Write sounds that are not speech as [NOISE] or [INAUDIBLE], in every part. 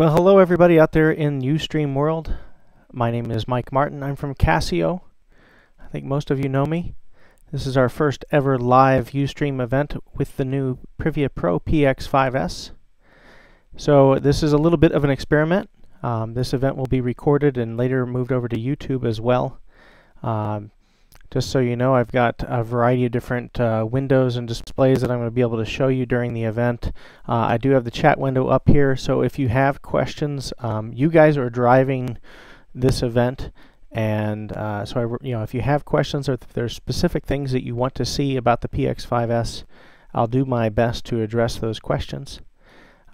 Well, hello everybody out there in Ustream world. My name is Mike Martin. I'm from Casio. I think most of you know me. This is our first ever live Ustream event with the new Privia Pro PX5S. So this is a little bit of an experiment. Um, this event will be recorded and later moved over to YouTube as well. Um, just so you know, I've got a variety of different uh, windows and displays that I'm going to be able to show you during the event. Uh, I do have the chat window up here, so if you have questions, um, you guys are driving this event, and uh, so I, you know, if you have questions or if there's specific things that you want to see about the PX5S, I'll do my best to address those questions.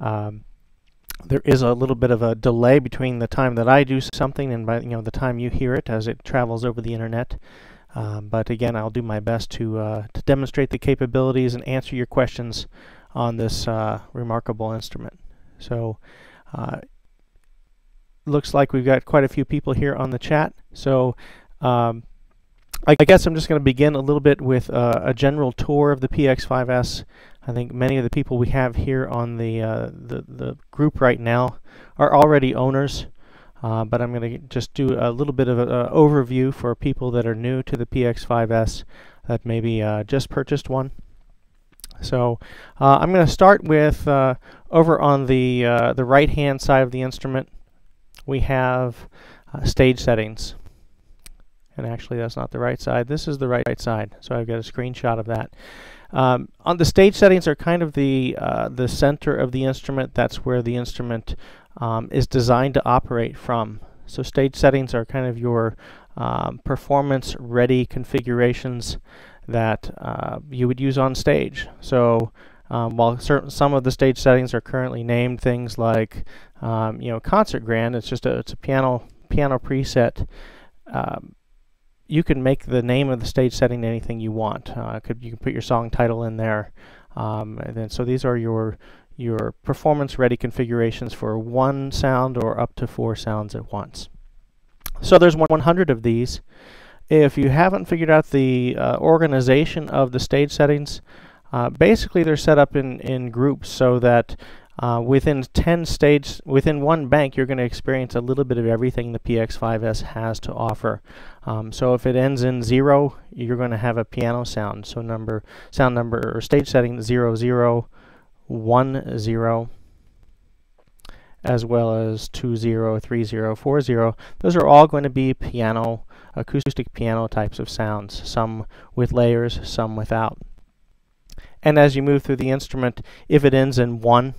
Um, there is a little bit of a delay between the time that I do something and by you know the time you hear it as it travels over the internet. Um, but again, I'll do my best to, uh, to demonstrate the capabilities and answer your questions on this uh, remarkable instrument. So uh, looks like we've got quite a few people here on the chat. So um, I guess I'm just going to begin a little bit with uh, a general tour of the PX5S. I think many of the people we have here on the, uh, the, the group right now are already owners uh, but I'm going to just do a little bit of an overview for people that are new to the PX5S that maybe uh, just purchased one. So uh, I'm going to start with uh, over on the uh, the right hand side of the instrument we have uh, stage settings. And actually that's not the right side. This is the right, side so I've got a screenshot of that. Um, on the stage settings are kind of the the center of the instrument. That's where the instrument um, is designed to operate from. So stage settings are kind of your um, performance ready configurations that uh, you would use on stage. So um, while certain some of the stage settings are currently named things like um, you know concert grand, it's just a it's a piano piano preset. Um, you can make the name of the stage setting anything you want. Uh, could you can put your song title in there, um, and then so these are your your performance ready configurations for one sound or up to four sounds at once. So there's 100 of these. If you haven't figured out the uh, organization of the stage settings, uh, basically they're set up in, in groups so that uh, within 10 stage, within one bank, you're going to experience a little bit of everything the PX5S has to offer. Um, so if it ends in zero, you're going to have a piano sound. So number, sound number or stage setting zero zero, one zero as well as two zero, three zero, four zero. Those are all going to be piano, acoustic piano types of sounds, some with layers, some without. And as you move through the instrument, if it ends in 1,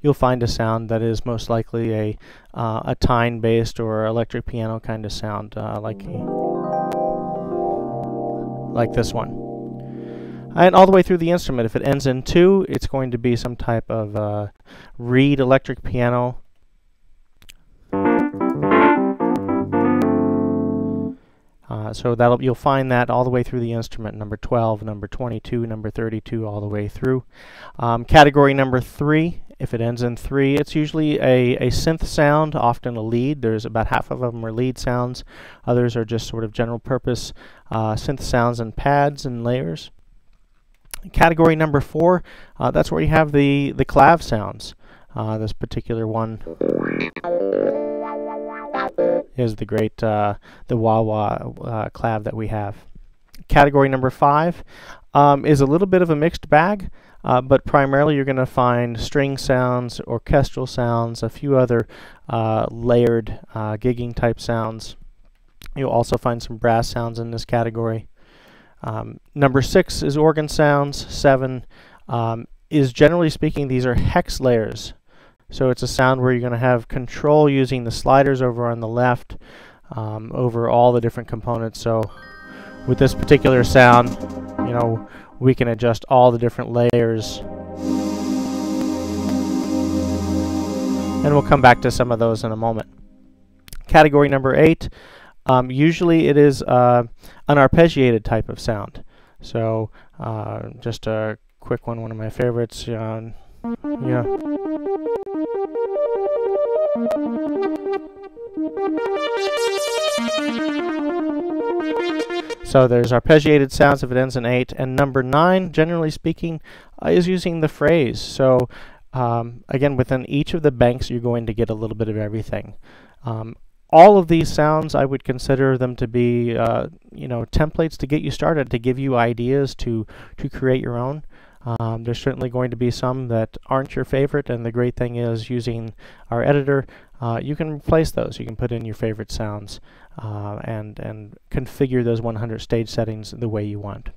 you'll find a sound that is most likely a, uh, a tine-based or electric piano kind of sound, uh, like, like this one. And all the way through the instrument, if it ends in 2, it's going to be some type of uh, reed electric piano. Uh, so that'll you'll find that all the way through the instrument, number 12, number 22, number 32, all the way through. Um, category number 3, if it ends in 3, it's usually a, a synth sound, often a lead. There's about half of them are lead sounds. Others are just sort of general purpose uh, synth sounds and pads and layers. Category number four, uh, that's where you have the, the clav sounds. Uh, this particular one is the great, uh, the wah wah uh, clav that we have. Category number five um, is a little bit of a mixed bag, uh, but primarily you're going to find string sounds, orchestral sounds, a few other uh, layered gigging type sounds. You'll also find some brass sounds in this category. Um, number six is organ sounds. Seven um, is generally speaking, these are hex layers. So it's a sound where you're going to have control using the sliders over on the left um, over all the different components. So with this particular sound, you know, we can adjust all the different layers. And we'll come back to some of those in a moment. Category number eight um, usually it is uh, an arpeggiated type of sound. So uh, just a quick one, one of my favorites. Uh, yeah. So there's arpeggiated sounds if it ends in 8. And number 9, generally speaking, uh, is using the phrase. So um, again, within each of the banks, you're going to get a little bit of everything. Um, all of these sounds, I would consider them to be, uh, you know, templates to get you started, to give you ideas to to create your own. Um, there's certainly going to be some that aren't your favorite, and the great thing is using our editor, uh, you can replace those. You can put in your favorite sounds uh, and, and configure those 100 stage settings the way you want.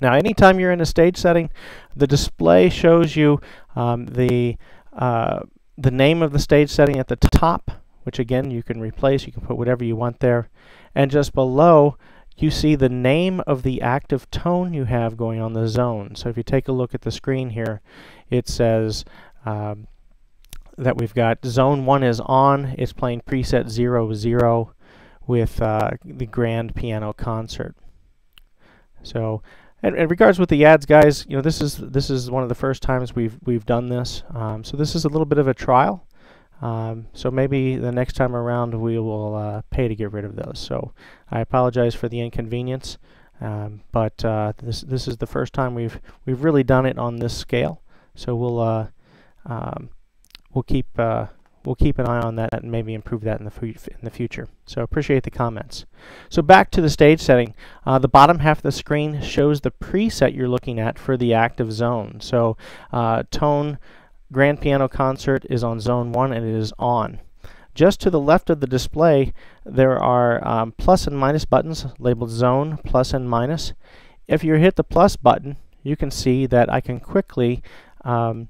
Now, anytime you're in a stage setting, the display shows you um, the, uh, the name of the stage setting at the top, which again you can replace. You can put whatever you want there. And just below, you see the name of the active tone you have going on the zone. So if you take a look at the screen here, it says um, that we've got zone 1 is on, it's playing preset 0, 0 with uh, the grand piano concert. So in, in, regards with the ads guys, you know this is this is one of the first times we've we've done this. Um, so this is a little bit of a trial. Um, so maybe the next time around we will uh, pay to get rid of those. So I apologize for the inconvenience, um, but uh, this this is the first time we've we've really done it on this scale. So we'll uh, um, we'll keep uh, we'll keep an eye on that and maybe improve that in the in the future. So appreciate the comments. So back to the stage setting. Uh, the bottom half of the screen shows the preset you're looking at for the active zone. So uh, tone Grand Piano Concert is on zone 1 and it is on. Just to the left of the display, there are um, plus and minus buttons labeled zone, plus and minus. If you hit the plus button, you can see that I can quickly um,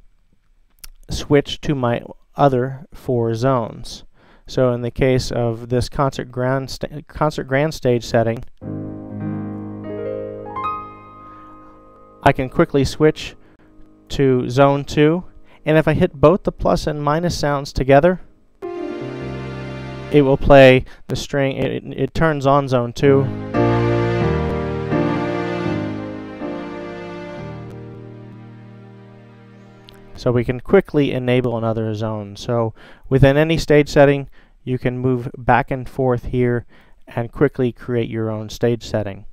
switch to my other four zones. So in the case of this concert grand, concert grand stage setting, I can quickly switch to zone 2 and if I hit both the plus and minus sounds together, it will play the string, it, it turns on zone 2. So we can quickly enable another zone. So within any stage setting, you can move back and forth here and quickly create your own stage setting.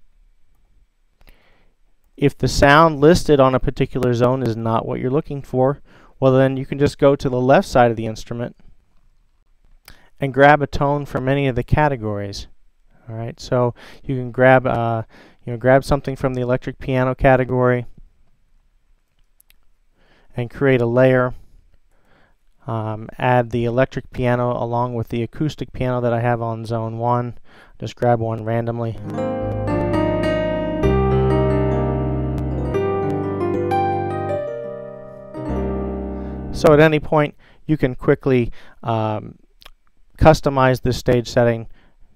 If the sound listed on a particular zone is not what you're looking for, well then you can just go to the left side of the instrument and grab a tone from any of the categories. Alright, so you can grab uh, you know grab something from the electric piano category and create a layer. Um, add the electric piano along with the acoustic piano that I have on zone 1. Just grab one randomly. So at any point, you can quickly um, customize this stage setting,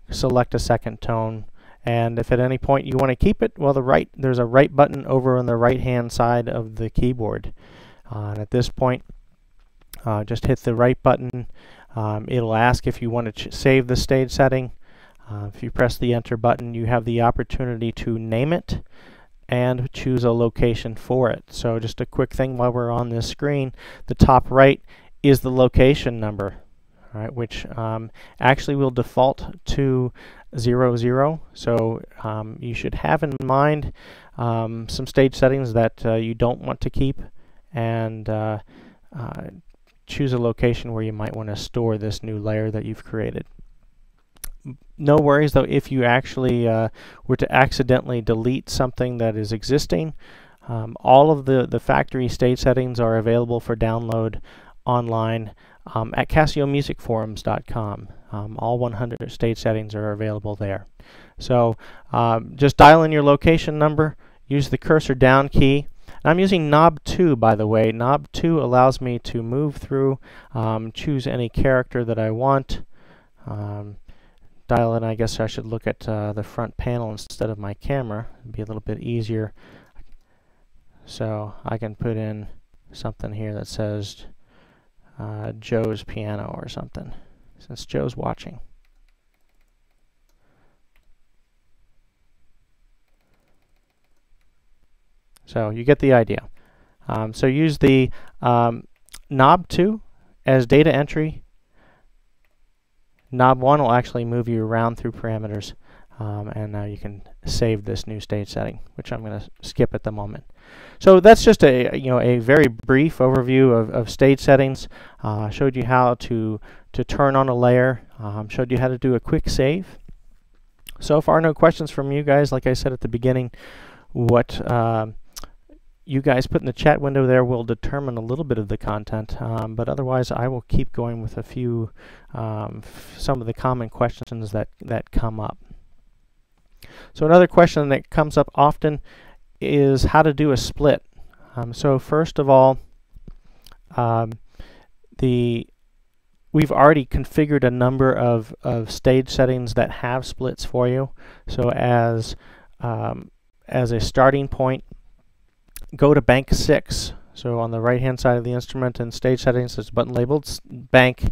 select a second tone, and if at any point you want to keep it, well, the right there's a write button over on the right-hand side of the keyboard. Uh, and at this point, uh, just hit the write button. Um, it'll ask if you want to save the stage setting. Uh, if you press the enter button, you have the opportunity to name it and choose a location for it. So just a quick thing while we're on this screen, the top right is the location number, right, which um, actually will default to 00. zero. So um, you should have in mind um, some stage settings that uh, you don't want to keep and uh, uh, choose a location where you might want to store this new layer that you've created no worries though if you actually uh, were to accidentally delete something that is existing. Um, all of the, the factory stage settings are available for download online um, at CasioMusicForums.com. Um, all 100 stage settings are available there. So um, just dial in your location number, use the cursor down key. I'm using knob 2 by the way. Knob 2 allows me to move through, um, choose any character that I want. Um, dial in, I guess I should look at uh, the front panel instead of my camera. It'd be a little bit easier. So I can put in something here that says uh, Joe's piano or something, since Joe's watching. So you get the idea. Um, so use the um, knob 2 as data entry Knob 1 will actually move you around through parameters. Um, and now you can save this new stage setting, which I'm going to skip at the moment. So that's just a you know a very brief overview of, of stage settings. Uh, showed you how to to turn on a layer. Um, showed you how to do a quick save. So far, no questions from you guys. Like I said at the beginning, what uh, you guys put in the chat window there will determine a little bit of the content, um, but otherwise I will keep going with a few, um, some of the common questions that, that come up. So another question that comes up often is how to do a split. Um, so first of all, um, the we've already configured a number of, of stage settings that have splits for you. So as um, as a starting point, go to bank 6. So on the right hand side of the instrument in stage settings, there's a button labeled bank.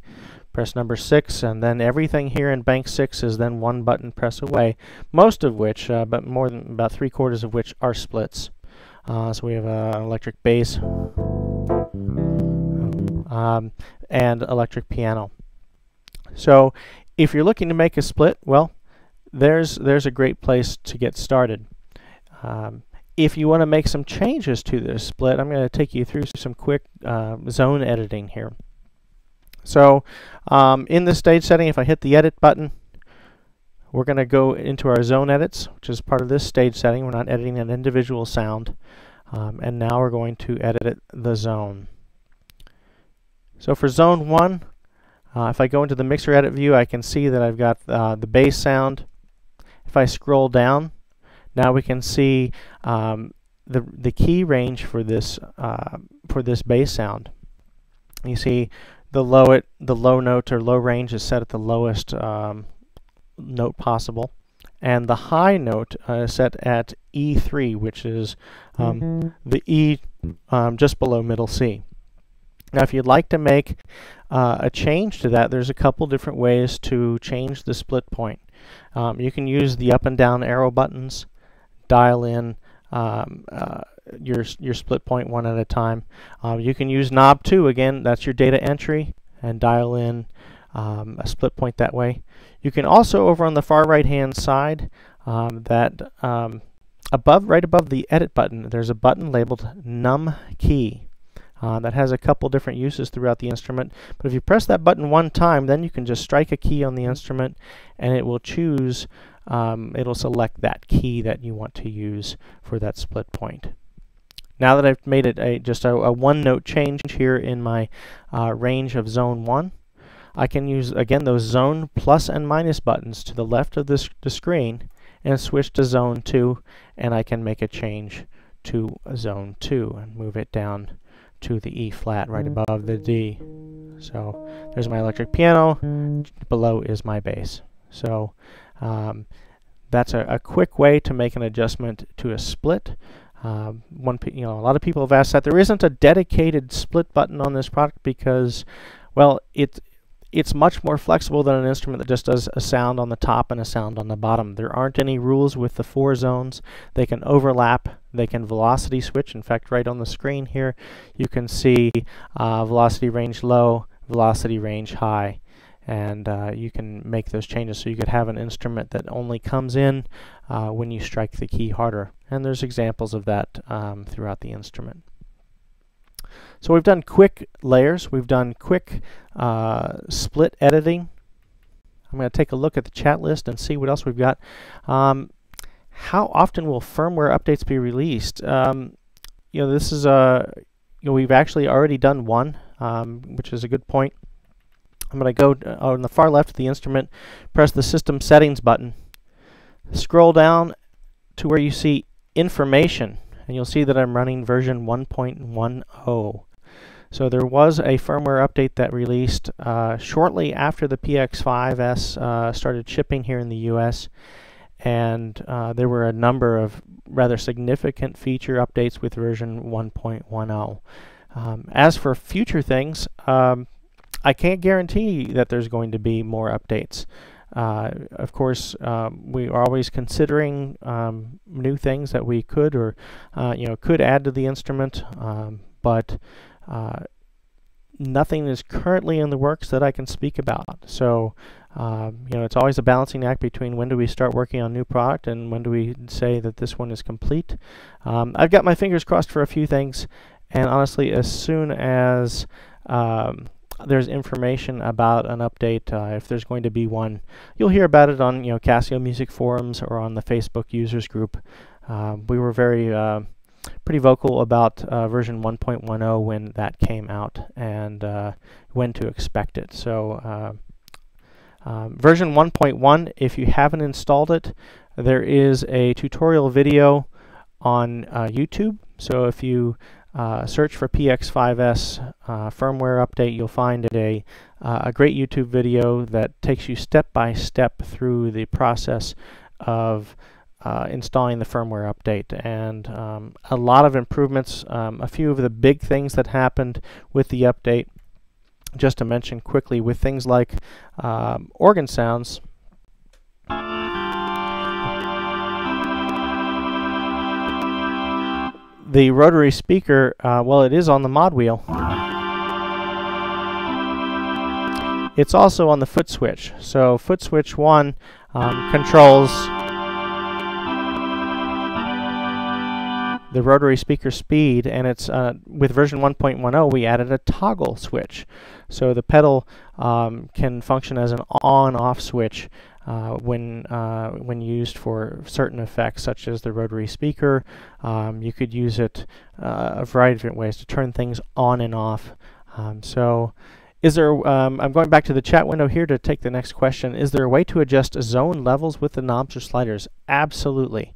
Press number 6 and then everything here in bank 6 is then one button press away. Most of which, uh, but more than about three quarters of which are splits. Uh, so we have uh, an electric bass um, and electric piano. So if you're looking to make a split, well, there's, there's a great place to get started. Um, if you want to make some changes to this split, I'm going to take you through some quick uh, zone editing here. So um, in the stage setting, if I hit the edit button, we're going to go into our zone edits, which is part of this stage setting. We're not editing an individual sound. Um, and now we're going to edit the zone. So for zone 1, uh, if I go into the mixer edit view, I can see that I've got uh, the bass sound. If I scroll down, now we can see um, the the key range for this uh, for this bass sound. You see the low it the low note or low range is set at the lowest um, note possible, and the high note uh, is set at E3, which is um, mm -hmm. the E um, just below middle C. Now, if you'd like to make uh, a change to that, there's a couple different ways to change the split point. Um, you can use the up and down arrow buttons dial in um, uh, your, your split point one at a time. Uh, you can use knob 2 again, that's your data entry, and dial in um, a split point that way. You can also, over on the far right hand side, um, that um, above, right above the edit button, there's a button labeled num key. Uh, that has a couple different uses throughout the instrument. But if you press that button one time, then you can just strike a key on the instrument and it will choose um, it'll select that key that you want to use for that split point. Now that I've made it a, just a, a one note change here in my uh, range of zone 1, I can use again those zone plus and minus buttons to the left of this, the screen and switch to zone 2 and I can make a change to zone 2 and move it down to the E flat right above the D. So there's my electric piano, below is my bass. So um, that's a, a, quick way to make an adjustment to a split. Um, one, you know, a lot of people have asked that. There isn't a dedicated split button on this product because, well, it it's much more flexible than an instrument that just does a sound on the top and a sound on the bottom. There aren't any rules with the four zones. They can overlap. They can velocity switch. In fact, right on the screen here, you can see uh, velocity range low, velocity range high and uh, you can make those changes so you could have an instrument that only comes in uh, when you strike the key harder and there's examples of that um, throughout the instrument. So we've done quick layers, we've done quick uh, split editing. I'm going to take a look at the chat list and see what else we've got. Um, how often will firmware updates be released? Um, you know, this is a, you know, we've actually already done one, um, which is a good point. I'm going to go uh, on the far left of the instrument, press the System Settings button, scroll down to where you see Information, and you'll see that I'm running version 1.10. So there was a firmware update that released uh, shortly after the PX5S uh, started shipping here in the US, and uh, there were a number of rather significant feature updates with version 1.10. Um, as for future things, um, I can't guarantee that there's going to be more updates. Uh, of course, um, we are always considering um, new things that we could or uh, you know could add to the instrument, um, but uh, nothing is currently in the works that I can speak about. So uh, you know, it's always a balancing act between when do we start working on new product and when do we say that this one is complete. Um, I've got my fingers crossed for a few things, and honestly, as soon as um, there's information about an update, uh, if there's going to be one, you'll hear about it on you know Casio Music forums or on the Facebook users group. Uh, we were very uh, pretty vocal about uh, version 1.10 when that came out and uh, when to expect it. So version 1.1, if you haven't installed it, there is a tutorial video on YouTube. So if you uh, search for PX5S uh, firmware update, you'll find it a, a great YouTube video that takes you step by step through the process of uh, installing the firmware update and um, a lot of improvements. Um, a few of the big things that happened with the update, just to mention quickly, with things like um, organ sounds. The rotary speaker, uh, well, it is on the mod wheel. It's also on the foot switch. So foot switch 1 um, controls the rotary speaker speed and it's uh, with version 1.10 we added a toggle switch so the pedal um, can function as an on-off switch uh, when uh, when used for certain effects such as the rotary speaker um, you could use it uh, a variety of different ways to turn things on and off um, so is there, um, I'm going back to the chat window here to take the next question. Is there a way to adjust zone levels with the knobs or sliders? Absolutely.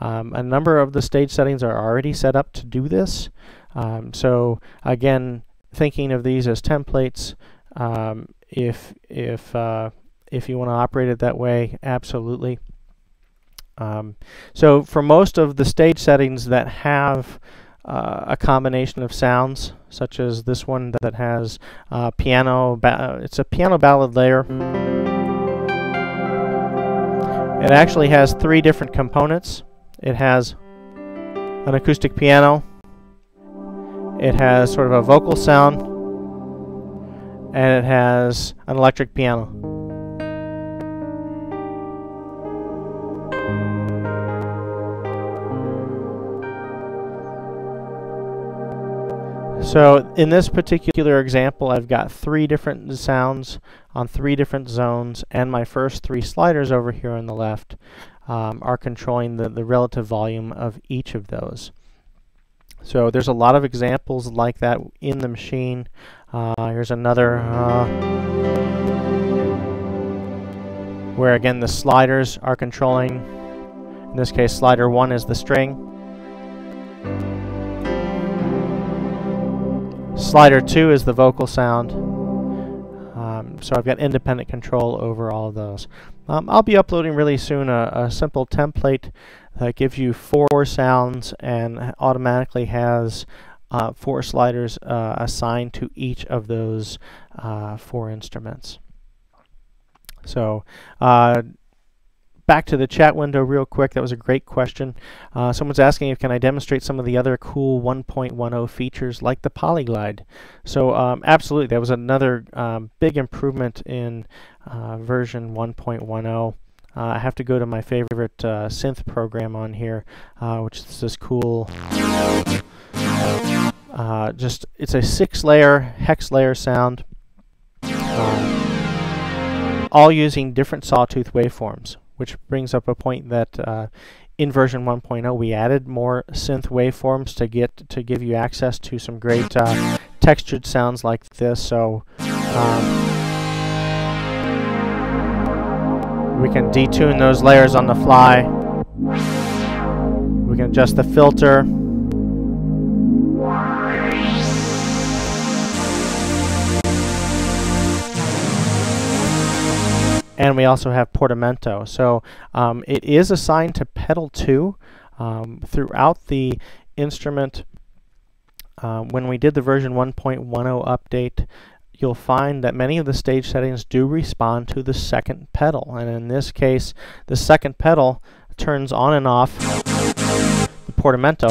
Um, a number of the stage settings are already set up to do this. Um, so again, thinking of these as templates, um, if if uh, if you want to operate it that way, absolutely. Um, so for most of the stage settings that have uh, a combination of sounds, such as this one that has uh, piano, it's a piano ballad layer. It actually has three different components. It has an acoustic piano. It has sort of a vocal sound. And it has an electric piano. So in this particular example, I've got three different sounds on three different zones and my first three sliders over here on the left um, are controlling the, the relative volume of each of those. So there's a lot of examples like that in the machine. Uh, here's another uh, where again the sliders are controlling. In this case slider 1 is the string. Slider 2 is the vocal sound. Um, so I've got independent control over all of those. Um, I'll be uploading really soon a, a, simple template that gives you four sounds and automatically has uh, four sliders uh, assigned to each of those uh, four instruments. So uh, back to the chat window real quick. That was a great question. Uh, someone's asking if can I demonstrate some of the other cool 1.10 features like the Polyglide. So um, absolutely, that was another um, big improvement in uh, version 1.10. Uh, I have to go to my favorite uh, synth program on here, uh, which is this cool. Uh, just it's a six-layer hex layer sound, all using different sawtooth waveforms which brings up a point that uh, in version 1.0 we added more synth waveforms to get to give you access to some great uh, textured sounds like this. So um, we can detune those layers on the fly. We can adjust the filter. And we also have portamento. So um, it is assigned to pedal 2 um, throughout the instrument. Uh, when we did the version 1.10 update, you'll find that many of the stage settings do respond to the second pedal. And in this case, the second pedal turns on and off the portamento.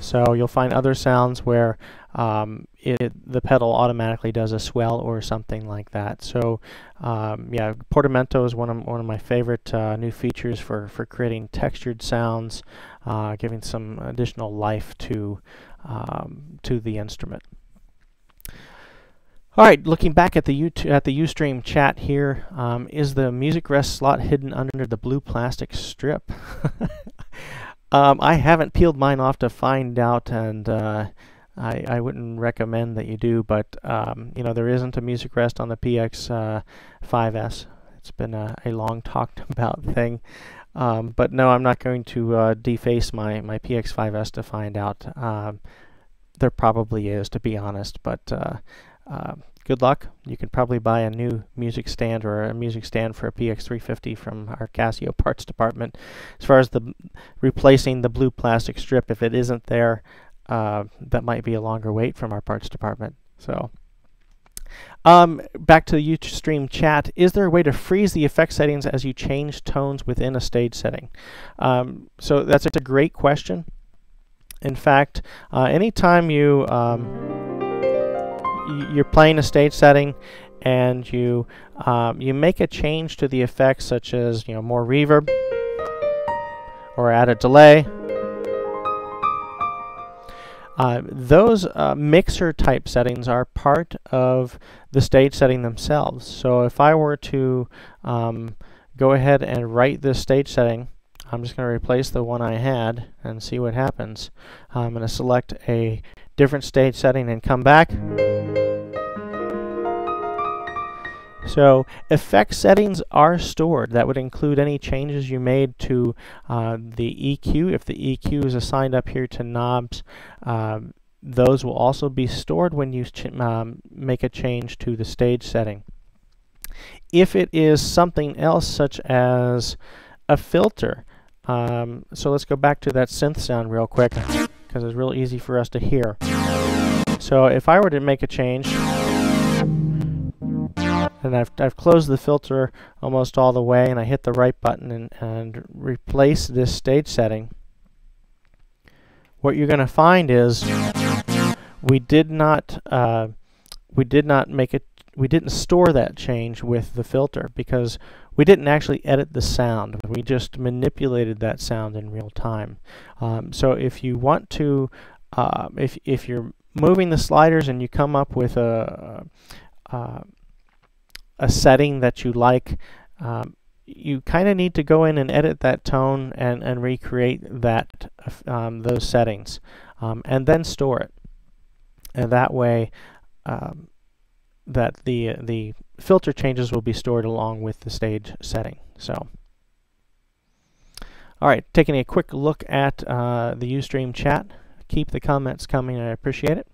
So you'll find other sounds where um, it, the pedal automatically does a swell or something like that. So um, yeah, Portamento is one of one of my favorite uh, new features for for creating textured sounds, uh, giving some additional life to um, to the instrument. All right, looking back at the U at the UStream chat here, um, is the music rest slot hidden under the blue plastic strip? [LAUGHS] um, I haven't peeled mine off to find out, and uh, I, I wouldn't recommend that you do, but um, you know there isn't a music rest on the PX uh, 5S. It's been a, a, long [LAUGHS] talked about thing. Um, but no, I'm not going to uh, deface my, my PX5S to find out. Um, there probably is, to be honest, but uh, uh, good luck. You can probably buy a new music stand or a music stand for a PX350 from our Casio parts department. As far as the replacing the blue plastic strip, if it isn't there, uh, that might be a longer wait from our parts department. So, um, back to the Ustream chat. Is there a way to freeze the effect settings as you change tones within a stage setting? Um, so that's a great question. In fact, uh, anytime you um, you're playing a stage setting and you um, you make a change to the effects, such as you know more reverb or add a delay uh, those uh, mixer type settings are part of the stage setting themselves. So if I were to um, go ahead and write this stage setting, I'm just going to replace the one I had and see what happens. I'm going to select a different stage setting and come back. So effect settings are stored. That would include any changes you made to uh, the EQ. If the EQ is assigned up here to knobs, um, those will also be stored when you um, make a change to the stage setting. If it is something else such as a filter, um, so let's go back to that synth sound real quick because it's real easy for us to hear. So if I were to make a change, and I've, I've closed the filter almost all the way and I hit the write button and, and replace this stage setting. What you're going to find is we did not uh, we did not make it we didn't store that change with the filter because we didn't actually edit the sound. We just manipulated that sound in real time. Um, so if you want to uh, if, if you're moving the sliders and you come up with a, a, a setting that you like, um, you kind of need to go in and edit that tone and, and recreate that um, those settings um, and then store it. And that way um, that the, the filter changes will be stored along with the stage setting. So, all right, taking a quick look at uh, the Ustream chat. Keep the comments coming, I appreciate it.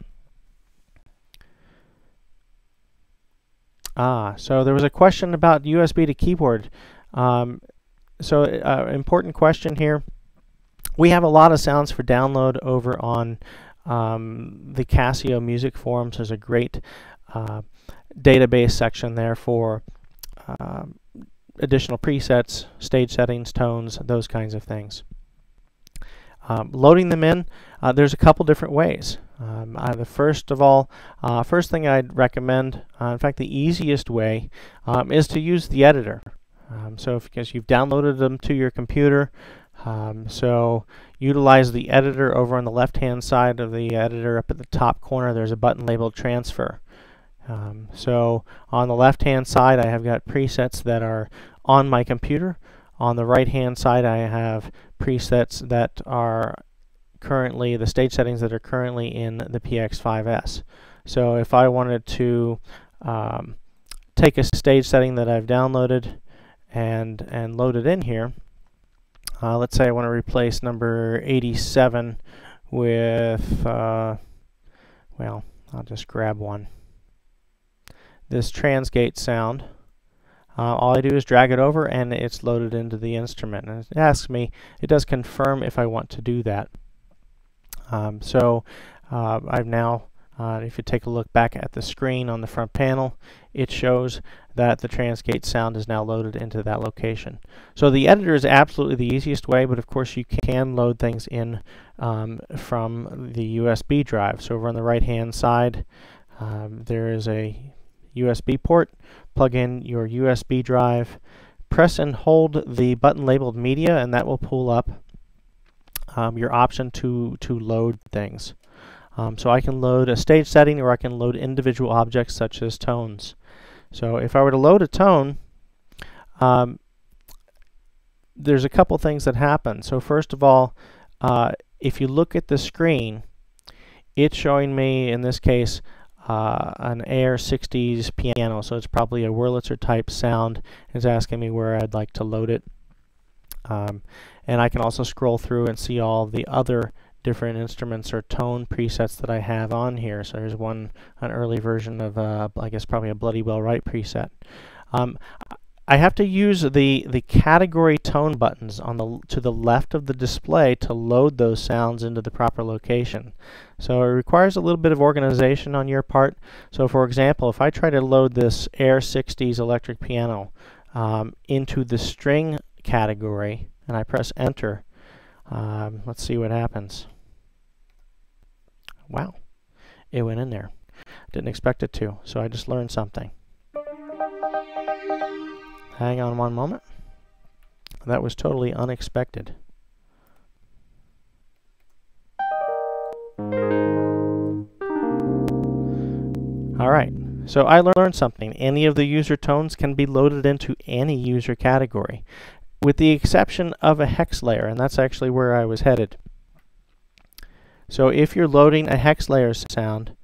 Ah, so there was a question about USB to keyboard. Um, so uh, important question here. We have a lot of sounds for download over on um, the Casio music forums. There's a great uh, database section there for uh, additional presets, stage settings, tones, those kinds of things. Um, loading them in, uh, there's a couple different ways. Um, the first of all, uh, first thing I'd recommend, uh, in fact the easiest way, um, is to use the editor. Um, so because you've downloaded them to your computer, um, so utilize the editor over on the left hand side of the editor up at the top corner there's a button labeled transfer. Um, so on the left hand side I have got presets that are on my computer. On the right hand side I have presets that are currently, the stage settings that are currently in the PX5S. So if I wanted to um, take a stage setting that I've downloaded and, and load it in here, uh, let's say I want to replace number 87 with, uh, well, I'll just grab one. This transgate sound. Uh, all I do is drag it over and it's loaded into the instrument. And it asks me, it does confirm if I want to do that. Um, so uh, I've now Uh, if you take a look back at the screen on the front panel, it shows that the Transgate sound is now loaded into that location. So the editor is absolutely the easiest way, but of course you can load things in um, from the USB drive. So over on the right hand side, um, there is a USB port. Plug in your USB drive, press and hold the button labeled media, and that will pull up um, your option to, to load things. Um, so I can load a stage setting or I can load individual objects such as tones. So if I were to load a tone, um, there's a couple things that happen. So first of all, uh, if you look at the screen, it's showing me, in this case, uh, an Air 60s piano. So it's probably a Wurlitzer type sound. It's asking me where I'd like to load it. Um, and I can also scroll through and see all the other different instruments or tone presets that I have on here. So there's one, an early version of, uh, I guess probably a Bloody Well Right preset. Um, I have to use the, the category tone buttons on the to the left of the display to load those sounds into the proper location. So it requires a little bit of organization on your part. So for example, if I try to load this Air 60s electric piano um, into the string category and I press enter, um, let's see what happens. Wow, it went in there. Didn't expect it to, so I just learned something. Hang on one moment. That was totally unexpected. Alright, so I learned something. Any of the user tones can be loaded into any user category, with the exception of a hex layer, and that's actually where I was headed. So if you're loading a hex layer sound,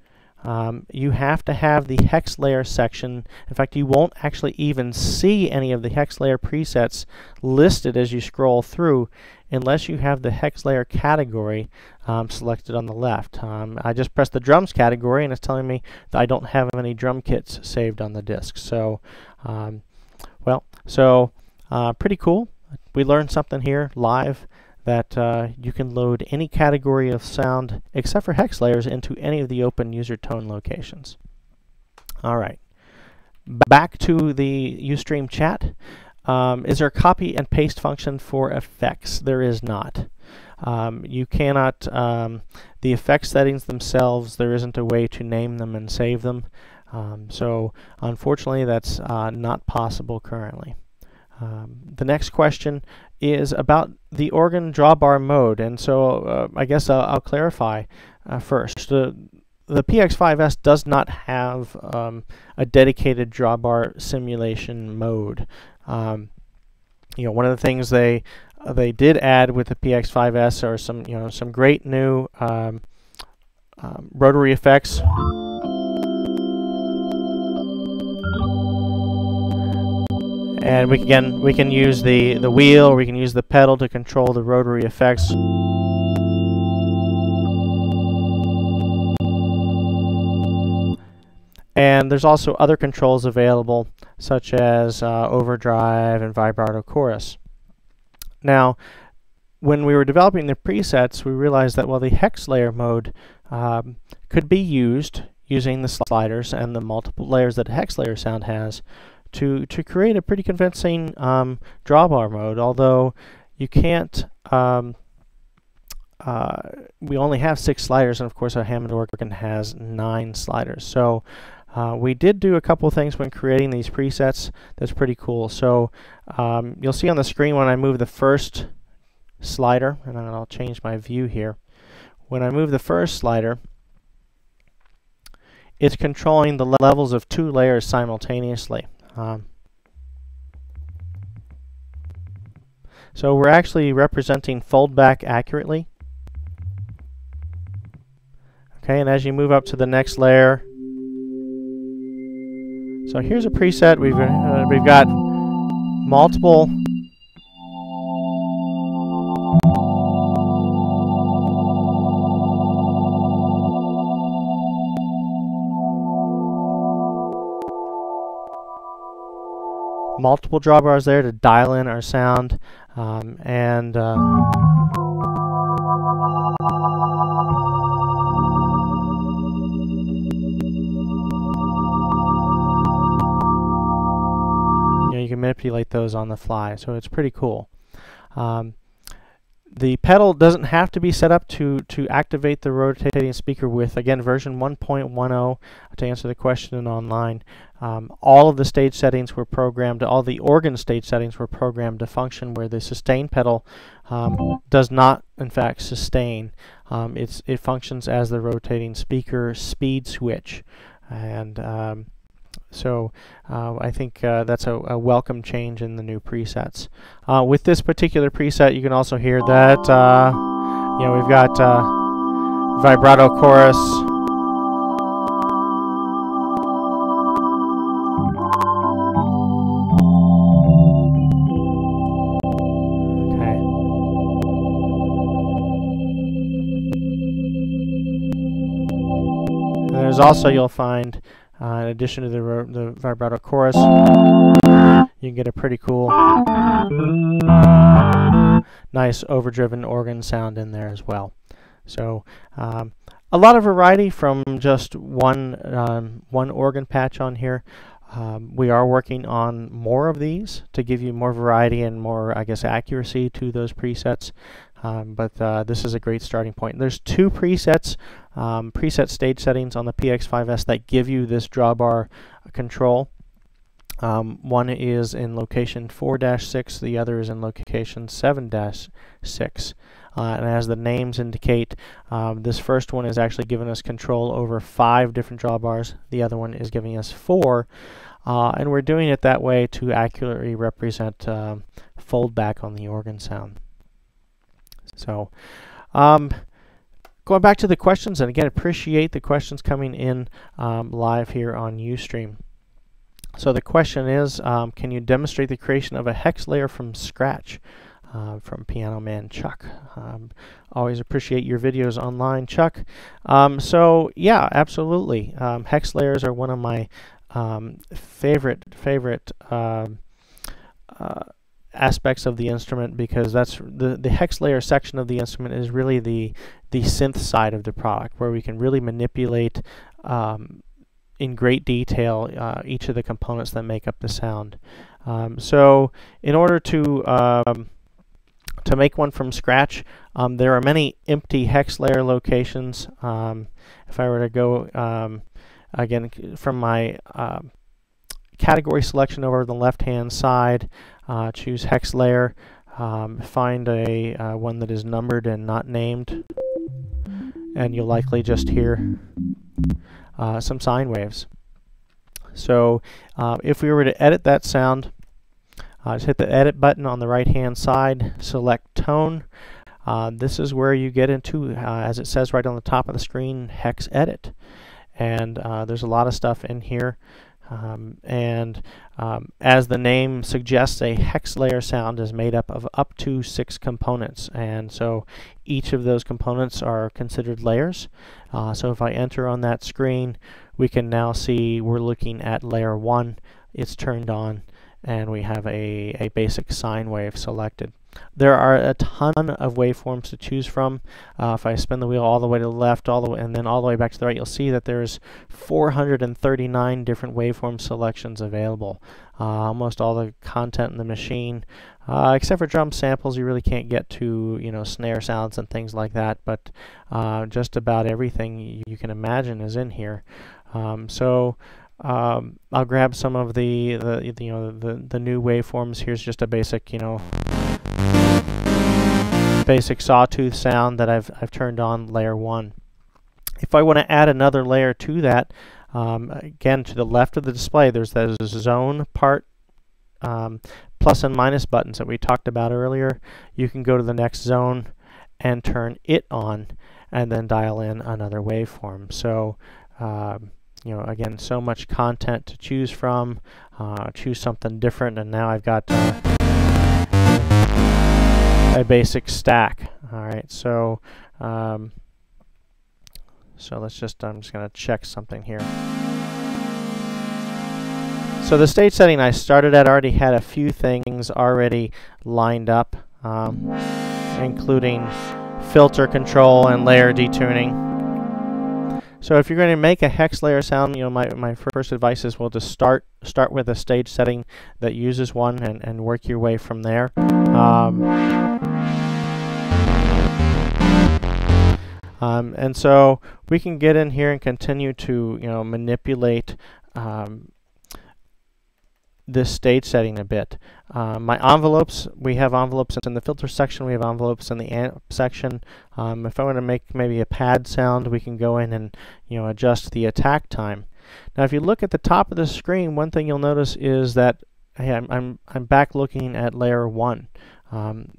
um, you have to have the hex layer section. In fact, you won't actually even see any of the hex layer presets listed as you scroll through unless you have the hex layer category um, selected on the left. Um, I just pressed the drums category and it's telling me that I don't have any drum kits saved on the disk. So, um, well, so uh, pretty cool. We learned something here live that uh, you can load any category of sound except for hex layers into any of the open user tone locations. All right, back to the Ustream chat. Um, is there a copy and paste function for effects? There is not. Um, you cannot, um, the effect settings themselves, there isn't a way to name them and save them. Um, so unfortunately that's uh, not possible currently. Um, the next question is about the organ drawbar mode, and so uh, I guess I'll, I'll clarify uh, first. The, the PX5S does not have um, a dedicated drawbar simulation mode. Um, you know, one of the things they uh, they did add with the PX5S are some you know some great new um, um, rotary effects. And we can we can use the the wheel, or we can use the pedal to control the rotary effects. And there's also other controls available, such as uh, overdrive and vibrato chorus. Now, when we were developing the presets, we realized that while the hex layer mode um, could be used using the sliders and the multiple layers that a hex layer sound has, to, to create a pretty convincing um, drawbar mode, although you can't, um, uh, we only have six sliders, and of course our Hammond organ has nine sliders. So uh, we did do a couple things when creating these presets that's pretty cool. So um, you'll see on the screen when I move the first slider, and I'll change my view here. When I move the first slider, it's controlling the levels of two layers simultaneously. Um, so we're actually representing fold back accurately. Okay, and as you move up to the next layer, so here's a preset. We've uh, we've got multiple multiple drawbars there to dial in our sound um, and uh, you, know, you can manipulate those on the fly so it's pretty cool. Um, the pedal doesn't have to be set up to, to activate the rotating speaker with, again, version 1.10 to answer the question online. Um, all of the stage settings were programmed, all the organ stage settings were programmed to function where the sustain pedal um, does not, in fact, sustain. Um, it's, it functions as the rotating speaker speed switch. And um, so uh, I think uh, that's a, a, welcome change in the new presets. Uh, with this particular preset, you can also hear that, uh, you know, we've got uh, vibrato chorus, there's also, you'll find, uh, in addition to the, the vibrato chorus, you can get a pretty cool, nice overdriven organ sound in there as well. So um, a lot of variety from just one um, one organ patch on here. Um, we are working on more of these to give you more variety and more, I guess, accuracy to those presets. Um, but uh, this is a great starting point. There's two presets, um, preset stage settings on the PX5S that give you this drawbar control. Um, one is in location 4-6, the other is in location 7-6. Uh, and as the names indicate, um, this first one is actually giving us control over five different drawbars. The other one is giving us four. Uh, and we're doing it that way to accurately represent uh, fold back on the organ sound. So, um, going back to the questions, and again, appreciate the questions coming in um, live here on Ustream. So the question is, um, can you demonstrate the creation of a hex layer from scratch? Uh, from Piano Man Chuck. Um, always appreciate your videos online, Chuck. Um, so yeah, absolutely. Um, hex layers are one of my um, favorite favorite um, uh, aspects of the instrument because that's the the hex layer section of the instrument is really the the synth side of the product where we can really manipulate um, in great detail uh, each of the components that make up the sound. Um, so in order to um, to make one from scratch, um, there are many empty hex layer locations. Um, if I were to go um, again from my category selection over the left hand side, uh, choose hex layer, um, find a uh, one that is numbered and not named, and you'll likely just hear uh, some sine waves. So uh, if we were to edit that sound, uh, just hit the edit button on the right hand side, select tone. Uh, this is where you get into, as it says right on the top of the screen, hex edit. And there's a lot of stuff in here. Um, and um, as the name suggests, a hex layer sound is made up of up to six components. And so each of those components are considered layers. Uh, so if I enter on that screen, we can now see we're looking at layer one. It's turned on and we have a, a basic sine wave selected. There are a ton of waveforms to choose from. Uh, if I spin the wheel all the way to the left, all the way, and then all the way back to the right, you'll see that there's 439 different waveform selections available. Uh, almost all the content in the machine, uh, except for drum samples, you really can't get to you know snare sounds and things like that. But uh, just about everything you can imagine is in here. Um, so. Um, I'll grab some of the, the you know the the new waveforms. Here's just a basic you know basic sawtooth sound that I've, I've turned on layer 1. If I want to add another layer to that, um, again to the left of the display there's that zone part um, plus and minus buttons that we talked about earlier. You can go to the next zone and turn it on and then dial in another waveform. So um, you know again so much content to choose from. Uh, choose something different and now I've got uh, a basic stack. All right, so um, so let's just, I'm just going to check something here. So the stage setting I started at already had a few things already lined up, um, including filter control and layer detuning. So if you're going to make a hex layer sound, you know, my, my first advice is well to start start with a stage setting that uses one and, and work your way from there. Um, um, and so we can get in here and continue to you know manipulate um, this stage setting a bit. Uh, my envelopes, we have envelopes in the filter section, we have envelopes in the amp section. Um, if I want to make maybe a pad sound, we can go in and you know adjust the attack time. Now if you look at the top of the screen, one thing you'll notice is that hey, I'm, I'm, I'm back looking at layer 1. Um,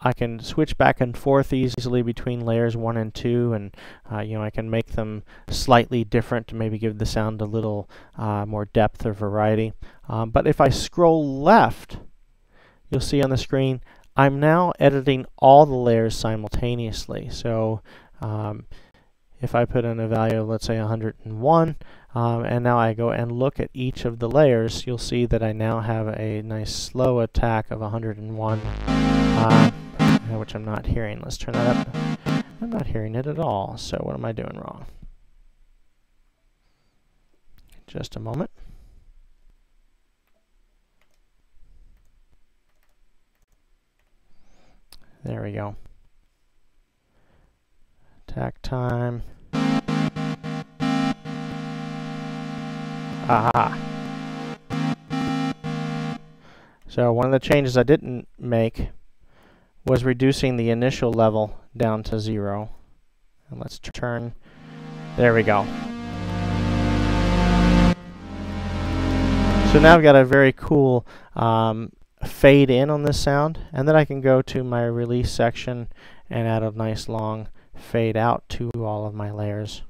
I can switch back and forth easily between layers 1 and 2 and uh, you know I can make them slightly different to maybe give the sound a little uh, more depth or variety. Um, but if I scroll left you'll see on the screen I'm now editing all the layers simultaneously. So um, if I put in a value of let's say 101 um, and now I go and look at each of the layers you'll see that I now have a nice slow attack of 101 uh, which I'm not hearing. Let's turn that up. I'm not hearing it at all, so what am I doing wrong? Just a moment. There we go. Attack time. Aha. So one of the changes I didn't make was reducing the initial level down to zero. And let's turn, there we go. So now I've got a very cool um, fade in on this sound, and then I can go to my release section and add a nice long fade out to all of my layers.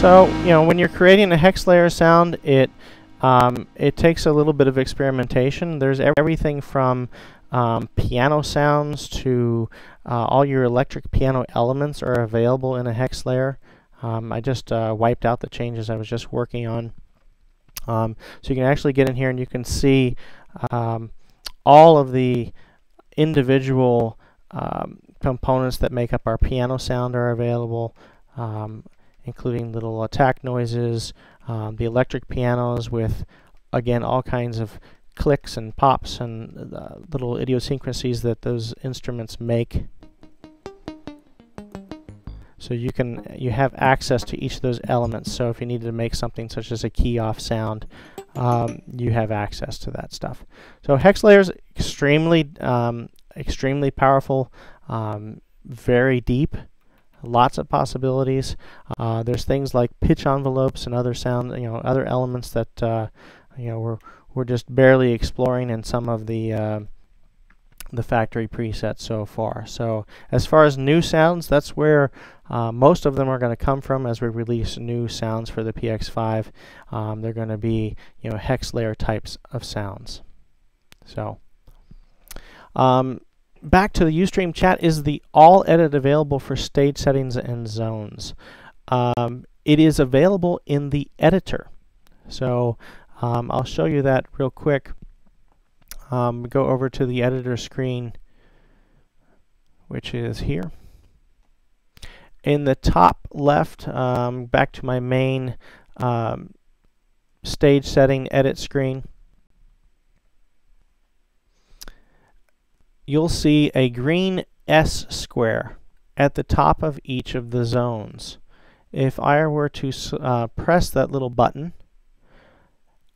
So, you know, when you're creating a hex layer sound, it um, it takes a little bit of experimentation. There's everything from um, piano sounds to uh, all your electric piano elements are available in a hex layer. Um, I just uh, wiped out the changes I was just working on. Um, so you can actually get in here and you can see um, all of the individual um, components that make up our piano sound are available. Including little attack noises, um, the electric pianos with, again, all kinds of clicks and pops and uh, little idiosyncrasies that those instruments make. So you can you have access to each of those elements. So if you needed to make something such as a key off sound, um, you have access to that stuff. So hex layers extremely um, extremely powerful, um, very deep lots of possibilities. Uh, there's things like pitch envelopes and other sound, you know, other elements that uh, you know we're we're just barely exploring in some of the uh, the factory presets so far. So as far as new sounds, that's where uh, most of them are going to come from as we release new sounds for the PX5. Um, they're going to be you know hex layer types of sounds. So. Um, back to the Ustream chat is the all edit available for stage settings and zones. Um, it is available in the editor. So um, I'll show you that real quick. Um, go over to the editor screen, which is here. In the top left, um, back to my main um, stage setting edit screen, you'll see a green S square at the top of each of the zones. If I were to uh, press that little button,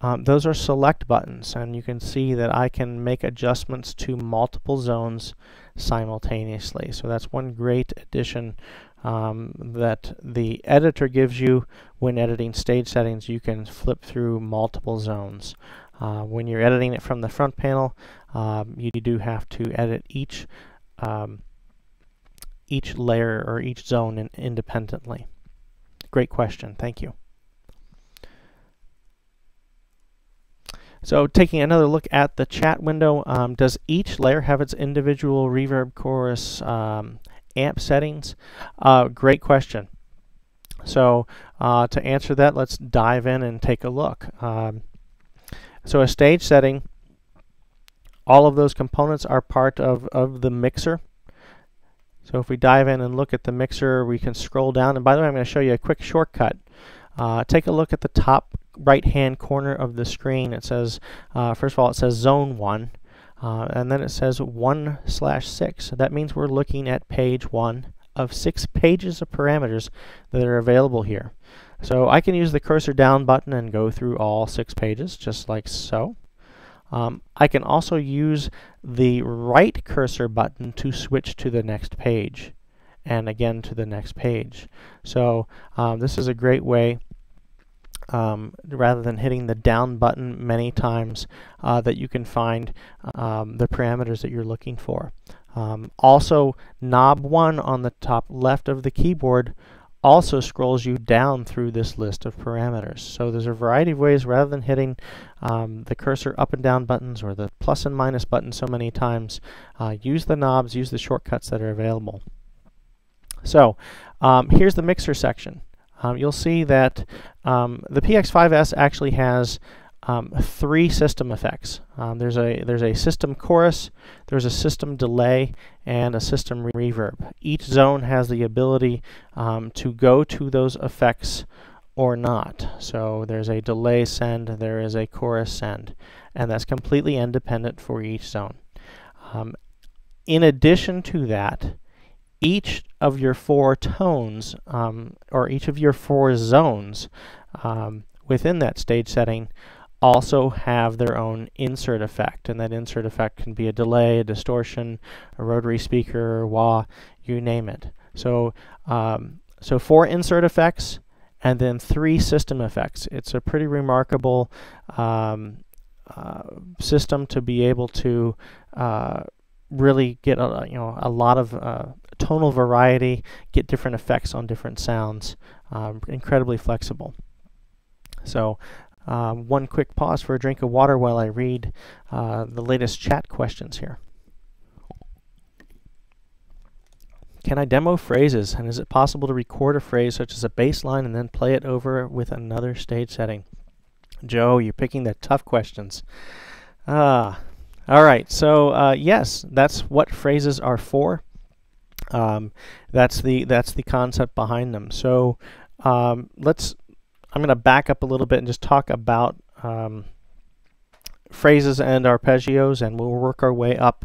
um, those are select buttons and you can see that I can make adjustments to multiple zones simultaneously. So that's one great addition um, that the editor gives you when editing stage settings. You can flip through multiple zones. Uh, when you're editing it from the front panel, um, you do have to edit each um, each layer or each zone in independently. Great question. Thank you. So taking another look at the chat window, um, does each layer have its individual reverb chorus um, amp settings? Uh, great question. So uh, to answer that, let's dive in and take a look. Um, so a stage setting, all of those components are part of, of the mixer. So if we dive in and look at the mixer, we can scroll down. And by the way, I'm going to show you a quick shortcut. Uh, take a look at the top right hand corner of the screen. It says, uh, first of all, it says zone 1. Uh, and then it says 1 slash 6. So that means we're looking at page 1 of 6 pages of parameters that are available here. So I can use the cursor down button and go through all 6 pages, just like so. Um, I can also use the right cursor button to switch to the next page and again to the next page. So um, this is a great way um, rather than hitting the down button many times uh, that you can find um, the parameters that you're looking for. Um, also knob 1 on the top left of the keyboard also scrolls you down through this list of parameters. So there's a variety of ways rather than hitting um, the cursor up and down buttons or the plus and minus button so many times, uh, use the knobs, use the shortcuts that are available. So um, here's the mixer section. Um, you'll see that um, the PX5S actually has um, three system effects. Um, there's a there's a system chorus, there's a system delay, and a system reverb. Each zone has the ability um, to go to those effects or not. So there's a delay send, there is a chorus send, and that's completely independent for each zone. Um, in addition to that, each of your four tones, um, or each of your four zones um, within that stage setting also have their own insert effect, and that insert effect can be a delay, a distortion, a rotary speaker, wah, you name it. So, um, so four insert effects, and then three system effects. It's a pretty remarkable um, uh, system to be able to uh, really get a, you know a lot of uh, tonal variety, get different effects on different sounds. Um, incredibly flexible. So um, one quick pause for a drink of water while I read uh, the latest chat questions here. Can I demo phrases, and is it possible to record a phrase such as a bass line and then play it over with another stage setting? Joe, you're picking the tough questions. Ah, all right. So uh, yes, that's what phrases are for. Um, that's the that's the concept behind them. So um, let's I'm going to back up a little bit and just talk about um, phrases and arpeggios, and we'll work our way up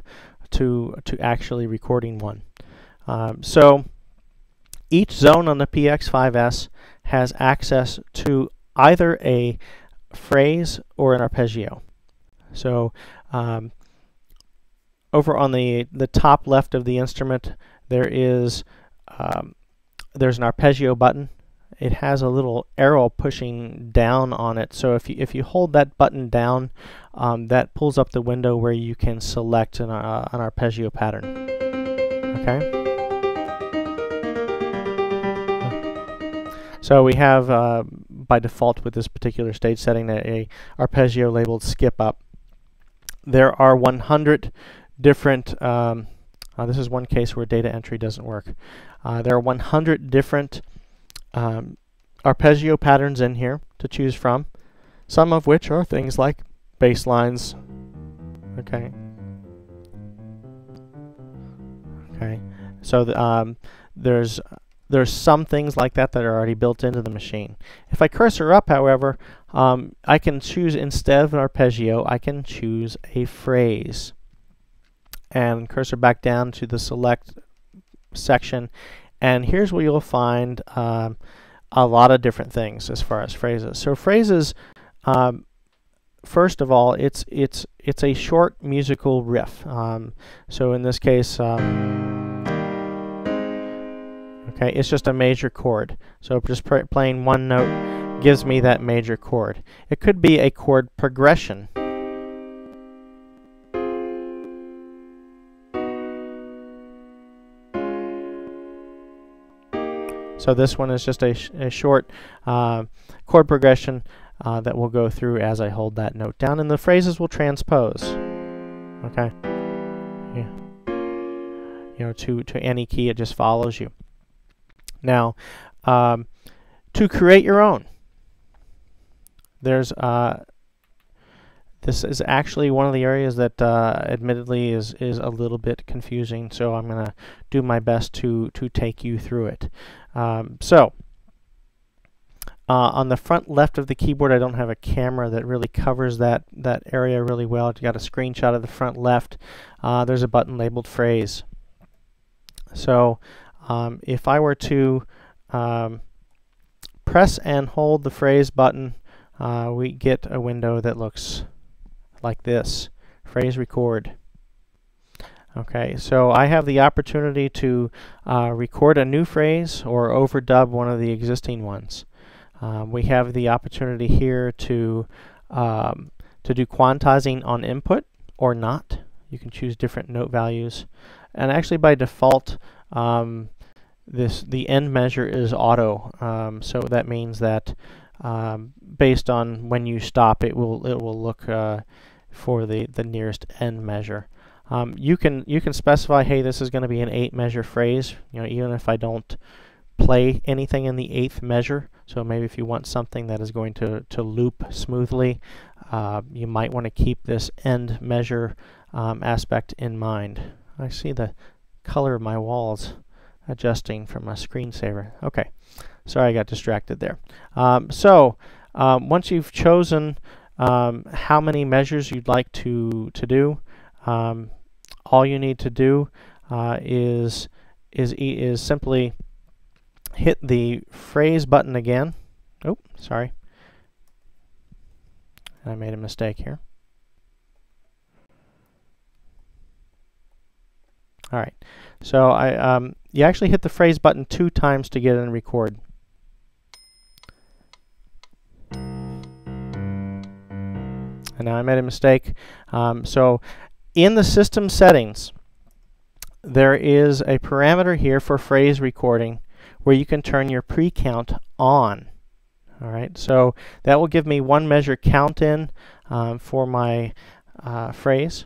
to, to actually recording one. Um, so each zone on the PX5S has access to either a phrase or an arpeggio. So um, over on the, the top left of the instrument, there is um, there's an arpeggio button it has a little arrow pushing down on it. So if you, if you hold that button down, um, that pulls up the window where you can select an, uh, an arpeggio pattern. Okay. So we have, uh, by default with this particular stage setting, a, a arpeggio labeled skip up. There are 100 different, um, uh, this is one case where data entry doesn't work. Uh, there are 100 different um, arpeggio patterns in here to choose from, some of which are things like bass lines. Okay. Okay. So um, there's there's some things like that that are already built into the machine. If I cursor up, however, um, I can choose instead of an arpeggio, I can choose a phrase. And cursor back down to the select section, and here's where you'll find um, a lot of different things as far as phrases. So phrases, um, first of all, it's it's it's a short musical riff. Um, so in this case, um, okay, it's just a major chord. So just playing one note gives me that major chord. It could be a chord progression. So this one is just a, sh a short uh, chord progression uh, that will go through as I hold that note down, and the phrases will transpose. Okay. Yeah. You know, to to any key, it just follows you. Now, um, to create your own. There's uh, this is actually one of the areas that uh, admittedly is is a little bit confusing so I'm gonna do my best to to take you through it um, so uh, on the front left of the keyboard I don't have a camera that really covers that that area really well. You got a screenshot of the front left uh, there's a button labeled phrase. So um, if I were to um, press and hold the phrase button uh, we get a window that looks like this, phrase record. Okay, so I have the opportunity to uh, record a new phrase or overdub one of the existing ones. Um, we have the opportunity here to um, to do quantizing on input or not. You can choose different note values, and actually by default, um, this the end measure is auto. Um, so that means that um, based on when you stop, it will it will look uh, for the the nearest end measure. Um, you can you can specify, hey, this is going to be an eight measure phrase. You know, even if I don't play anything in the eighth measure. So maybe if you want something that is going to to loop smoothly, uh, you might want to keep this end measure um, aspect in mind. I see the color of my walls adjusting from a screensaver. Okay. Sorry, I got distracted there. Um, so um, once you've chosen um, how many measures you'd like to to do, um, all you need to do uh, is is is simply hit the phrase button again. Oh, sorry, I made a mistake here. All right, so I um, you actually hit the phrase button two times to get in record. and now I made a mistake. Um, so in the system settings, there is a parameter here for phrase recording where you can turn your pre-count on. All right, so that will give me one measure count in um, for my uh, phrase.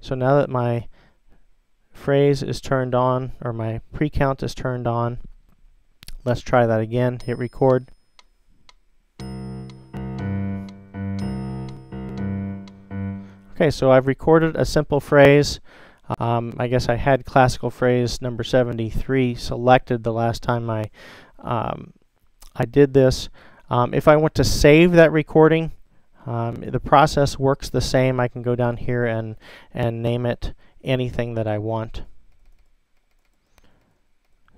So now that my phrase is turned on, or my pre-count is turned on, let's try that again. Hit record. Okay, so I've recorded a simple phrase. Um, I guess I had classical phrase number 73 selected the last time I, um, I did this. Um, if I want to save that recording, um, the process works the same. I can go down here and, and name it anything that I want.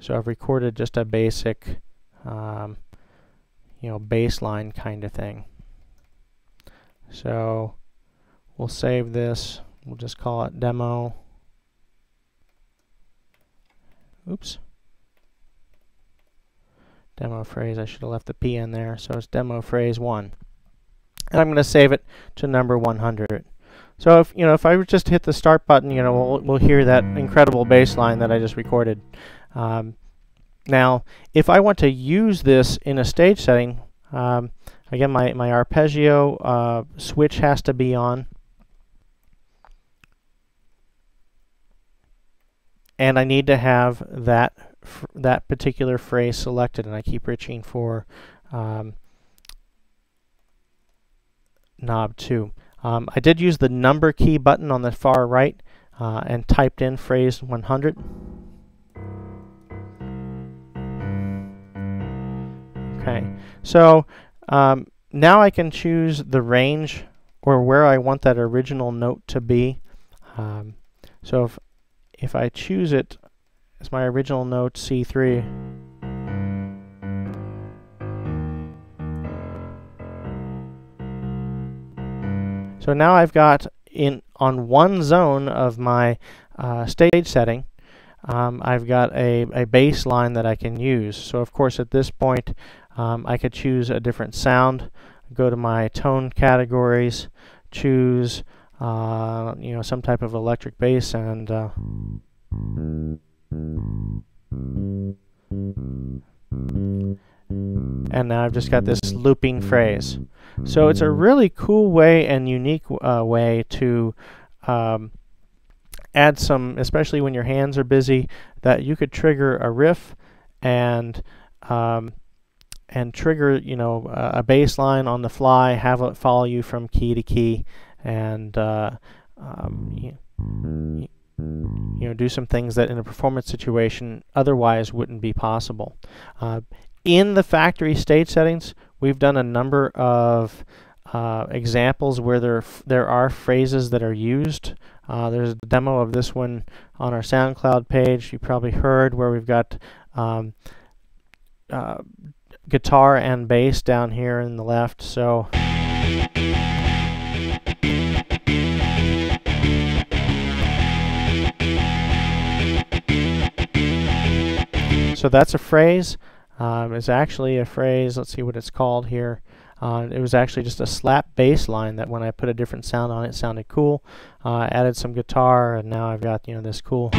So I've recorded just a basic, um, you know, bass line kind of thing. So We'll save this. We'll just call it demo. Oops. Demo phrase. I should have left the P in there. So it's demo phrase 1. And I'm going to save it to number 100. So if you know if I just hit the start button, you know we'll we'll hear that incredible bass line that I just recorded. Um, now, if I want to use this in a stage setting, um, again my my arpeggio uh, switch has to be on. And I need to have that that particular phrase selected and I keep reaching for um, knob 2. Um, I did use the number key button on the far right uh, and typed in phrase 100. Okay, so um, now I can choose the range or where I want that original note to be. Um, so if if I choose it as my original note C3, so now I've got in on one zone of my uh, stage setting, um, I've got a, a bass line that I can use. So of course at this point um, I could choose a different sound, go to my tone categories, choose uh, you know, some type of electric bass and uh, and now I've just got this looping phrase. So it's a really cool way and unique uh, way to um, add some, especially when your hands are busy, that you could trigger a riff and um, and trigger you know a bass line on the fly, have it follow you from key to key, and uh, um, you, know do some things that in a performance situation otherwise wouldn't be possible. Uh, in the factory stage settings, we've done a number of uh, examples where there there are phrases that are used. Uh, there's a demo of this one on our SoundCloud page. You probably heard where we've got um, uh, guitar and bass down here in the left. So. So that's a phrase. Um, it's actually a phrase. Let's see what it's called here. Uh, it was actually just a slap bass line that when I put a different sound on it, sounded cool. Uh, added some guitar, and now I've got you know this cool.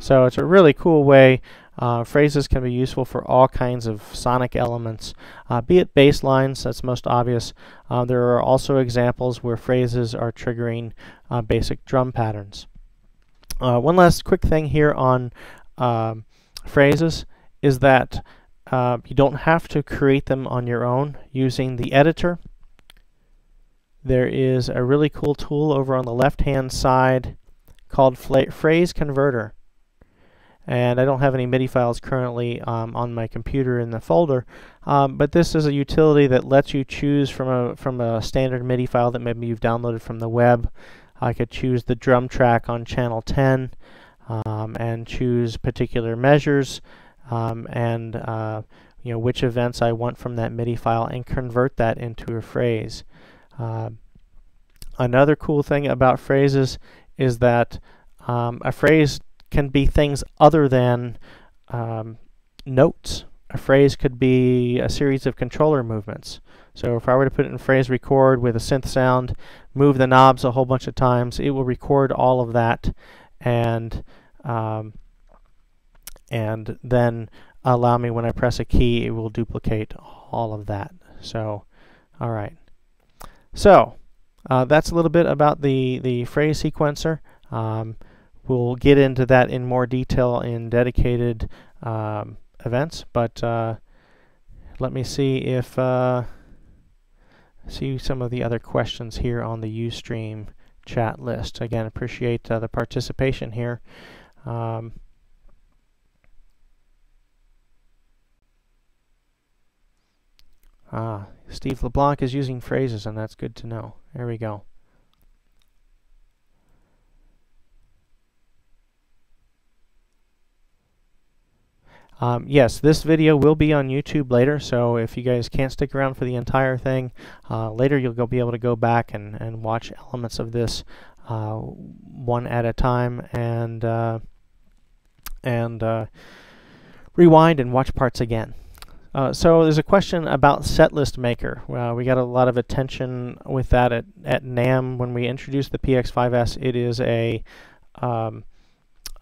So it's a really cool way. Uh, phrases can be useful for all kinds of sonic elements, uh, be it bass lines, that's most obvious. Uh, there are also examples where phrases are triggering uh, basic drum patterns. Uh, one last quick thing here on um, phrases is that uh, you don't have to create them on your own using the editor. There is a really cool tool over on the left hand side called Phrase Converter and I don't have any MIDI files currently um, on my computer in the folder. Um, but this is a utility that lets you choose from a from a standard MIDI file that maybe you've downloaded from the web. I could choose the drum track on channel 10 um, and choose particular measures um, and uh, you know which events I want from that MIDI file and convert that into a phrase. Uh, another cool thing about phrases is that um, a phrase can be things other than um, notes. A phrase could be a series of controller movements. So if I were to put it in phrase record with a synth sound, move the knobs a whole bunch of times, it will record all of that and um, and then allow me when I press a key, it will duplicate all of that. So, all right. So, uh, that's a little bit about the, the phrase sequencer. Um, We'll get into that in more detail in dedicated um, events, but uh, let me see if uh, see some of the other questions here on the Ustream chat list. Again, appreciate uh, the participation here. Um, ah, Steve LeBlanc is using phrases, and that's good to know. There we go. Um, yes, this video will be on YouTube later, so if you guys can't stick around for the entire thing, uh, later you'll go be able to go back and, and watch elements of this uh, one at a time and uh, and uh, rewind and watch parts again. Uh, so there's a question about Setlist Maker. we got a lot of attention with that at, at NAMM when we introduced the PX5S. It is a um,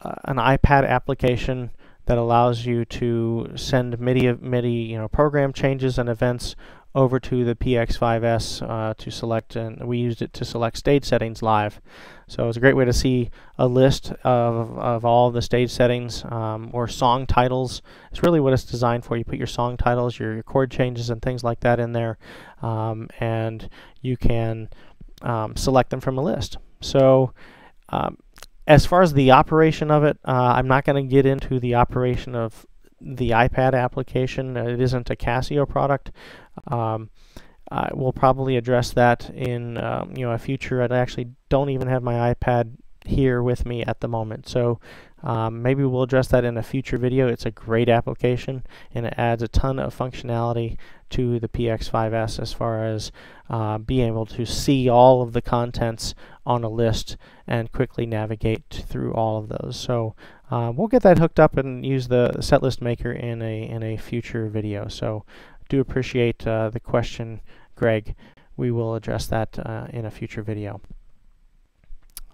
uh, an iPad application that allows you to send MIDI, MIDI you know, program changes and events over to the PX5S uh, to select, and we used it to select stage settings live. So it's a great way to see a list of, of all the stage settings um, or song titles. It's really what it's designed for. You put your song titles, your, your chord changes, and things like that in there, um, and you can um, select them from a list. So um, as far as the operation of it, uh, I'm not going to get into the operation of the iPad application. Uh, it isn't a Casio product. Um, we'll probably address that in um, you know a future. I actually don't even have my iPad here with me at the moment. So um, maybe we'll address that in a future video. It's a great application and it adds a ton of functionality to the PX5S as far as uh, being able to see all of the contents on a list and quickly navigate through all of those. So uh, we'll get that hooked up and use the setlist maker in a in a future video. So do appreciate uh, the question, Greg. We will address that uh, in a future video.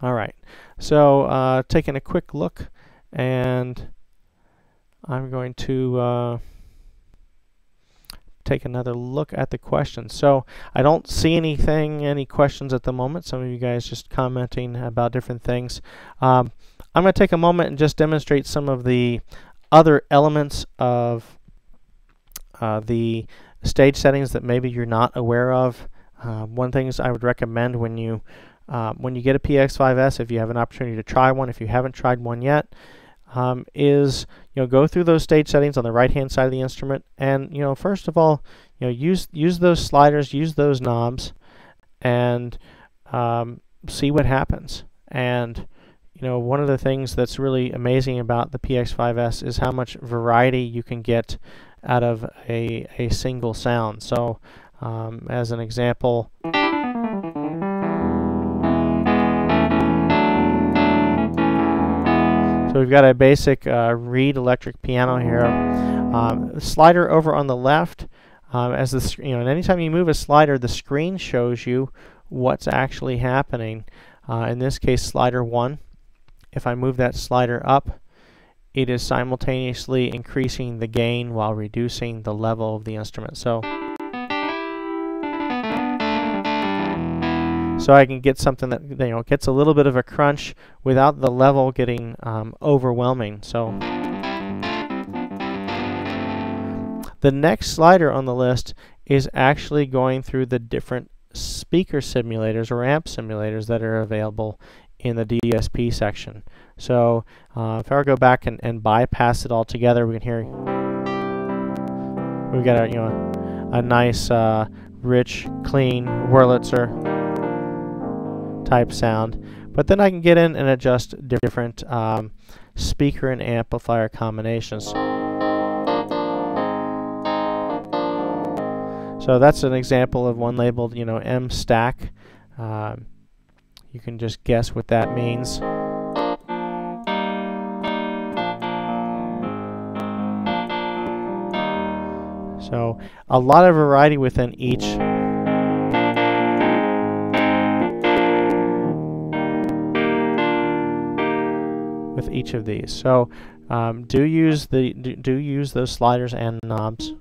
All right, so uh, taking a quick look, and I'm going to uh, take another look at the questions. So I don't see anything, any questions at the moment. Some of you guys just commenting about different things. Um, I'm going to take a moment and just demonstrate some of the other elements of uh, the stage settings that maybe you're not aware of. Uh, one things I would recommend when you um, when you get a PX5S, if you have an opportunity to try one, if you haven't tried one yet, um, is you know go through those stage settings on the right hand side of the instrument, and you know first of all, you know use use those sliders, use those knobs, and um, see what happens. And you know one of the things that's really amazing about the PX5S is how much variety you can get out of a a single sound. So um, as an example. So we've got a basic uh, reed electric piano here. Um, slider over on the left, um, as the you know, and anytime you move a slider, the screen shows you what's actually happening. Uh, in this case, slider one. If I move that slider up, it is simultaneously increasing the gain while reducing the level of the instrument. So. So I can get something that you know gets a little bit of a crunch without the level getting um, overwhelming. So the next slider on the list is actually going through the different speaker simulators or amp simulators that are available in the DSP section. So uh, if I go back and, and bypass it all together, we can hear we've got a you know a nice uh, rich clean Wurlitzer type sound. But then I can get in and adjust different um, speaker and amplifier combinations. So that's an example of one labeled, you know, M stack. Um, you can just guess what that means. So a lot of variety within each with each of these. So um, do use the do, do, use those sliders and knobs.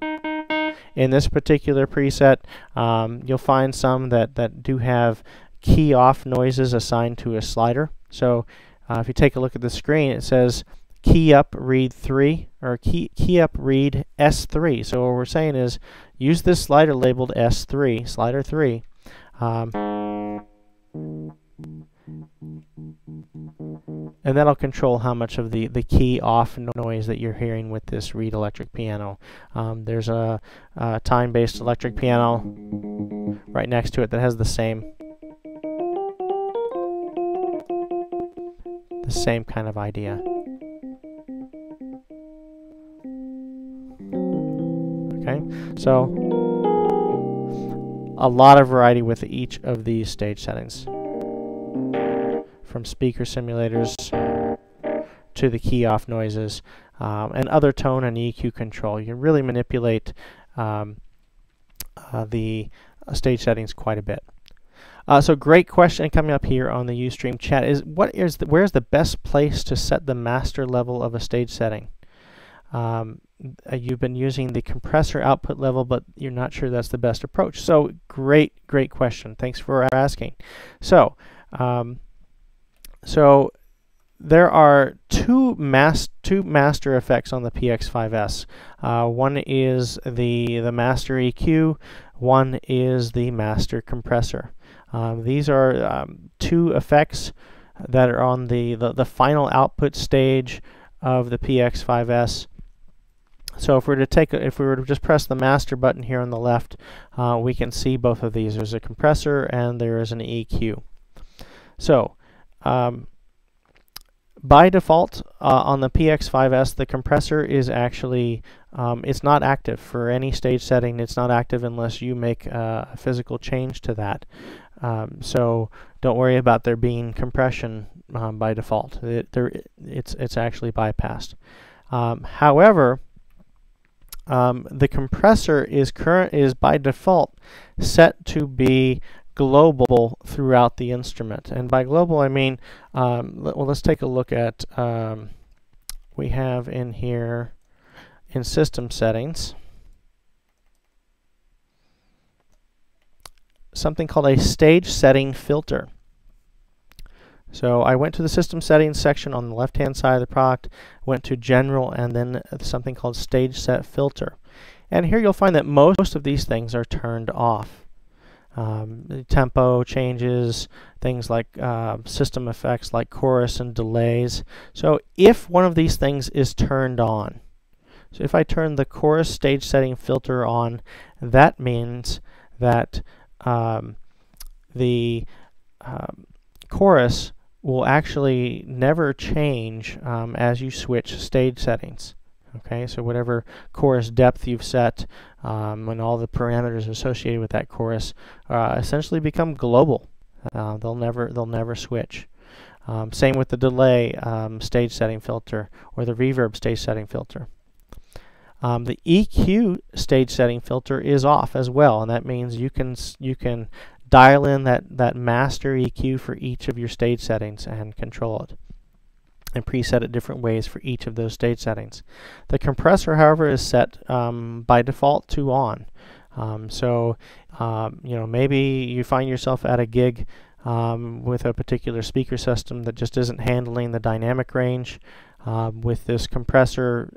In this particular preset, um, you'll find some that that do have key off noises assigned to a slider. So uh, if you take a look at the screen, it says key up reed 3 or key, key up reed S3. So what we're saying is use this slider labeled S3, slider 3. Um, and that'll control how much of the, the key off noise that you're hearing with this Reed electric piano. Um, there's a, a tine-based electric piano right next to it that has the same the same kind of idea. Okay, so a lot of variety with each of these stage settings from speaker simulators to the key off noises um, and other tone and EQ control. You can really manipulate um, uh, the uh, stage settings quite a bit. Uh, so great question coming up here on the Ustream chat is what is the, where's the best place to set the master level of a stage setting? Um, uh, you've been using the compressor output level, but you're not sure that's the best approach. So great, great question. Thanks for asking. So um, so there are two mas two master effects on the PX5S. Uh, one is the the master EQ. One is the master compressor. Um, these are um, two effects that are on the, the, the final output stage of the PX5S. So if we were to take, if we were to just press the master button here on the left, uh, we can see both of these. There's a compressor and there is an EQ. So um, by default, uh, on the PX5S, the compressor is actually, um, it's not active for any stage setting. It's not active unless you make uh, a physical change to that. Um, so don't worry about there being compression um, by default. It, there, it's, it's actually bypassed. Um, however, um, the compressor is current is by default set to be global throughout the instrument. And by global, I mean, um, well, let's take a look at, um, we have in here in system settings, something called a stage setting filter. So I went to the system settings section on the left hand side of the product, went to general and then something called stage set filter. And here you'll find that most of these things are turned off. Um, tempo changes, things like uh, system effects like chorus and delays. So if one of these things is turned on, so if I turn the chorus stage setting filter on, that means that um, the um, chorus will actually never change um, as you switch stage settings. Okay, so whatever chorus depth you've set um, and all the parameters associated with that chorus uh, essentially become global. Uh, they'll never they'll never switch. Um, same with the delay um, stage setting filter or the reverb stage setting filter. Um, the EQ stage setting filter is off as well, and that means you can you can dial in that, that master EQ for each of your stage settings and control it and preset it different ways for each of those stage settings. The compressor, however, is set um, by default to on. Um, so, um, you know, maybe you find yourself at a gig um, with a particular speaker system that just isn't handling the dynamic range. Uh, with this compressor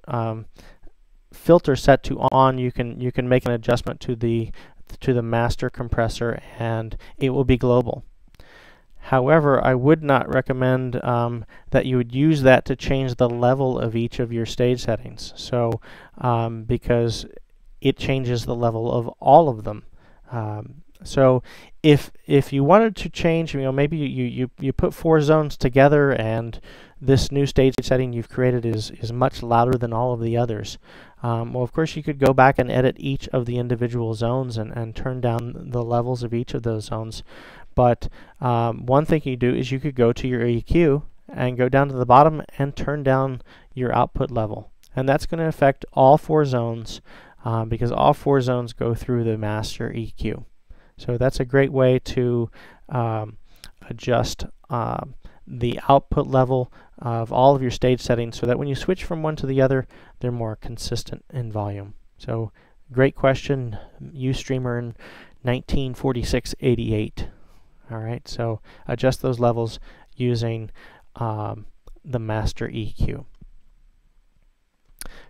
filter set to on, you can you can make an adjustment to the to the master compressor and it will be global. However, I would not recommend um, that you would use that to change the level of each of your stage settings. So, um, because it changes the level of all of them. Um, so, if if you wanted to change, you know, maybe you, you, you put four zones together and this new stage setting you've created is, is much louder than all of the others. Um, well, of course, you could go back and edit each of the individual zones and, and turn down the levels of each of those zones. But um, one thing you do is you could go to your EQ and go down to the bottom and turn down your output level. And that's going to affect all four zones um, because all four zones go through the master EQ. So that's a great way to um, adjust uh, the output level of all of your stage settings so that when you switch from one to the other, they're more consistent in volume. So great question, Ustreamer in 1946-88. All right, so adjust those levels using um, the master EQ.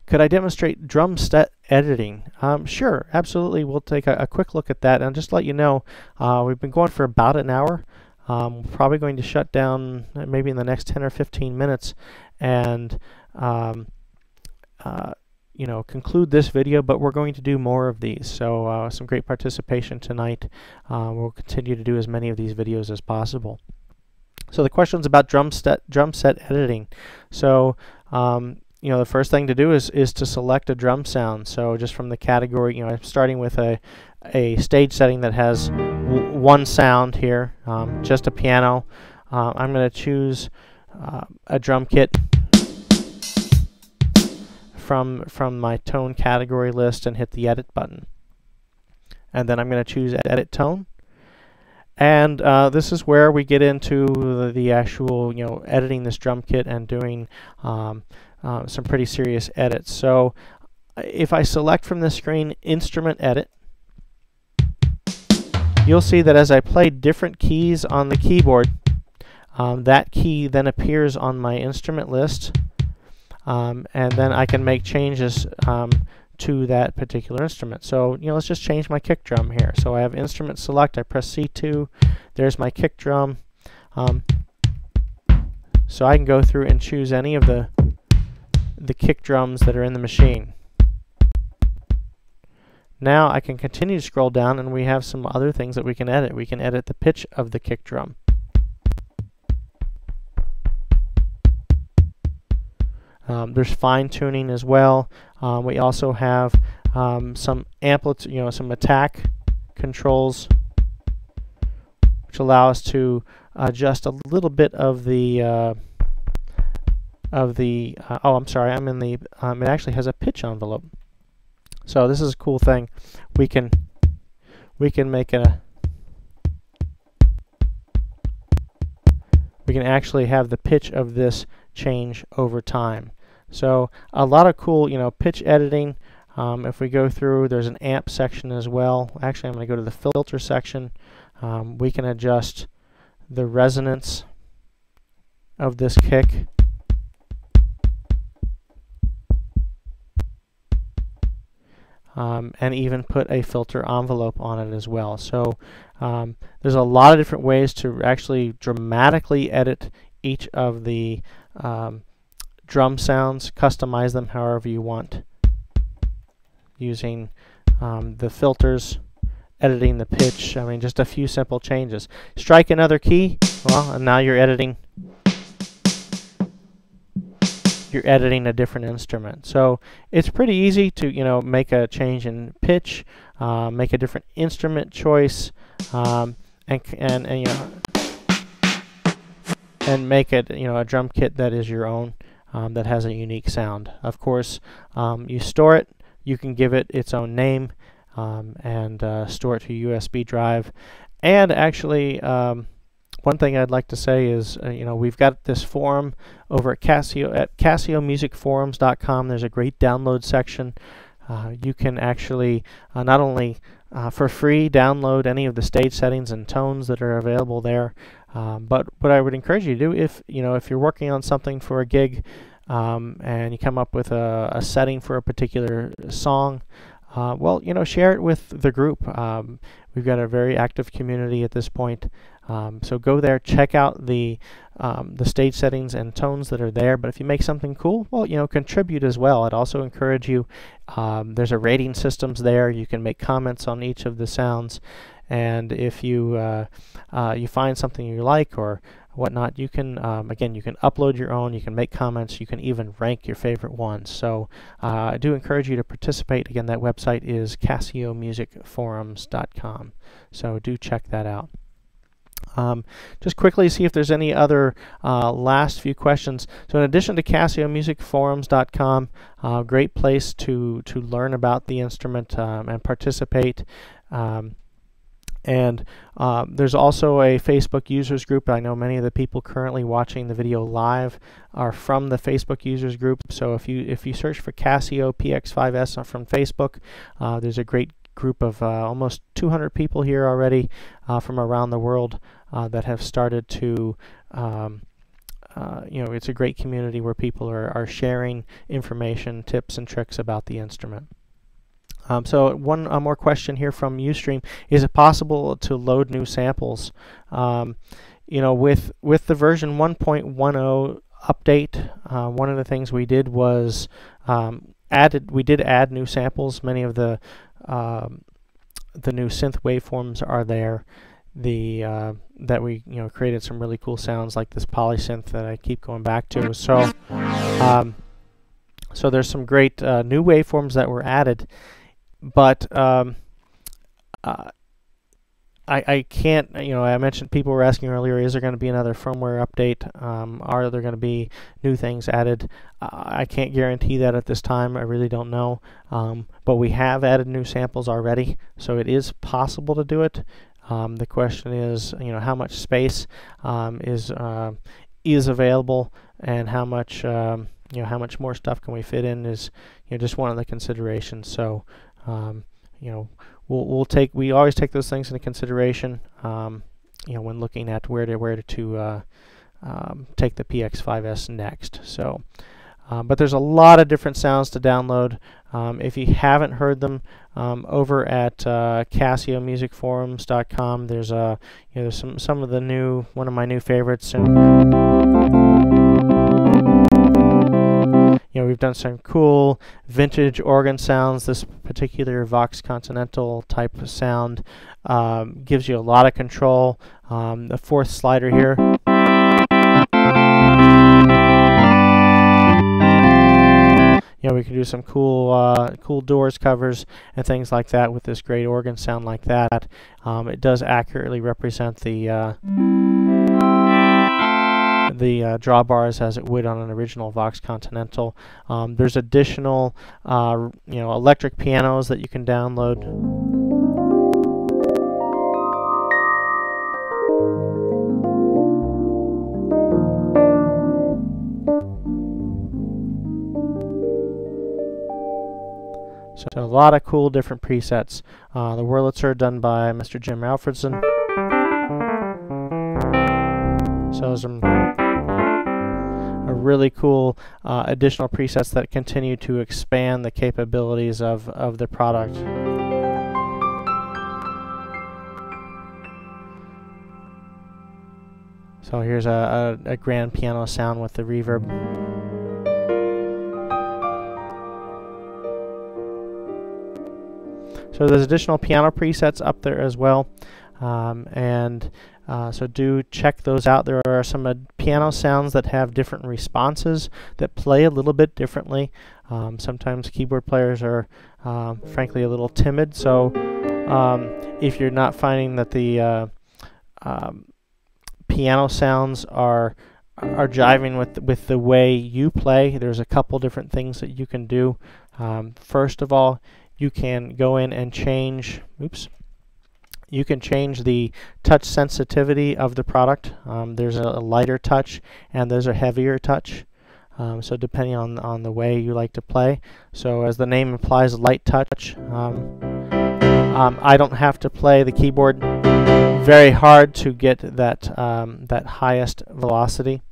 Could I demonstrate drum set editing? Um, sure, absolutely. We'll take a, a, quick look at that and just let you know uh, we've been going for about an hour. Um, we're probably going to shut down uh, maybe in the next 10 or 15 minutes and um, uh, you know conclude this video but we're going to do more of these. So uh, some great participation tonight. Uh, we'll continue to do as many of these videos as possible. So the questions about drum set drum set editing. So um, you know the first thing to do is is to select a drum sound. So just from the category you know I'm starting with a a stage setting that has one sound here, um, just a piano. Uh, I'm going to choose uh, a drum kit from from my tone category list and hit the edit button. And then I'm going to choose edit tone. And uh, this is where we get into the, the, actual, you know, editing this drum kit and doing um, uh, some pretty serious edits. So if I select from the screen Instrument Edit, you'll see that as I play different keys on the keyboard, um, that key then appears on my instrument list, um, and then I can make changes um, to that particular instrument. So, you know, let's just change my kick drum here. So I have instrument select, I press C2, there's my kick drum. Um, so I can go through and choose any of the the kick drums that are in the machine. Now I can continue to scroll down and we have some other things that we can edit. We can edit the pitch of the kick drum. Um, there's fine tuning as well. Um, we also have um, some amplitude, you know, some attack controls, which allow us to adjust a little bit of the uh, of the. Uh, oh, I'm sorry. I'm in the. Um, it actually has a pitch envelope. So this is a cool thing. We can we can make a we can actually have the pitch of this change over time. So a lot of cool, you know, pitch editing. Um, if we go through, there's an amp section as well. Actually, I'm going to go to the filter section. Um, we can adjust the resonance of this kick. Um, and even put a filter envelope on it as well. So um, there's a lot of different ways to actually dramatically edit each of the um, drum sounds, customize them however you want using um, the filters, editing the pitch, I mean just a few simple changes. Strike another key, well, and now you're editing you're editing a different instrument. So it's pretty easy to you know make a change in pitch, uh, make a different instrument choice, um, and, and and you know and make it you know a drum kit that is your own um, that has a unique sound. Of course, um, you store it. You can give it its own name um, and uh, store it to a USB drive. And actually, um, one thing I'd like to say is, uh, you know, we've got this forum over at Casio at CasioMusicForums.com. There's a great download section. Uh, you can actually uh, not only uh, for free download any of the stage settings and tones that are available there, um, but what I would encourage you to do, if you know, if you're working on something for a gig, um, and you come up with a, a, setting for a particular song, uh, well, you know, share it with the group. Um, we've got a very active community at this point. Um, so go there, check out the um, the stage settings and tones that are there. But if you make something cool, well, you know, contribute as well. I'd also encourage you. Um, there's a rating systems there. You can make comments on each of the sounds, and if you uh, uh, you find something you like or whatnot, you can um, again you can upload your own. You can make comments. You can even rank your favorite ones. So uh, I do encourage you to participate. Again, that website is CasioMusicForums.com. So do check that out. Um, just quickly see if there's any other uh, last few questions. So in addition to CasioMusicForums.com, uh, great place to, to learn about the instrument um, and participate. Um, and uh, there's also a Facebook users group. I know many of the people currently watching the video live are from the Facebook users group. So if you if you search for Casio PX5S from Facebook, uh, there's a great group of uh, almost 200 people here already uh, from around the world uh, that have started to um, uh, you know, it's a great community where people are, are sharing information, tips, and tricks about the instrument. Um, so one more question here from Ustream: Is it possible to load new samples? Um, you know, with with the version 1.10 update, uh, one of the things we did was um, added. We did add new samples. Many of the um, the new synth waveforms are there. The uh, that we you know created some really cool sounds like this polysynth that I keep going back to. So um, so there's some great uh, new waveforms that were added, but um, uh, I, I can't, you know, I mentioned people were asking earlier, is there going to be another firmware update? Um, are there going to be new things added? Uh, I can't guarantee that at this time. I really don't know. Um, but we have added new samples already, so it is possible to do it. Um, the question is, you know, how much space um, is uh, is available, and how much, um, you know, how much more stuff can we fit in is, you know, just one of the considerations. So, um, you know we'll, we'll take we always take those things into consideration um, you know when looking at where to where to uh, um, take the PX5S next. So um, but there's a lot of different sounds to download. Um, if you haven't heard them um, over at uh, CasioMusicForums.com there's a you know there's some some of the new one of my new favorites and you know, we've done some cool vintage organ sounds. This particular Vox Continental type of sound um, gives you a lot of control. Um, the fourth slider here. You know, we can do some cool, uh, cool doors covers and things like that with this great organ sound like that. Um, it does accurately represent the uh, the uh, drawbars as it would on an original Vox Continental. Um, there's additional, uh, you know, electric pianos that you can download. So, a lot of cool different presets. Uh, the Wurlitzer done by Mr. Jim Alfredson. So some really cool uh, additional presets that continue to expand the capabilities of, of the product. So here's a, a, a grand piano sound with the reverb. So there's additional piano presets up there as well. Um, and uh, so do check those out. There are some uh, piano sounds that have different responses that play a little bit differently. Um, sometimes keyboard players are um, frankly a little timid. So um, if you're not finding that the uh, um, piano sounds are are jiving with with the way you play, there's a couple different things that you can do. Um, first of all, you can go in and change. Oops you can change the touch sensitivity of the product. Um, there's a, lighter touch and there's a heavier touch. Um, so depending on, on the way you like to play. So as the name implies, light touch. Um, um I don't have to play the keyboard very hard to get that, um, that highest velocity.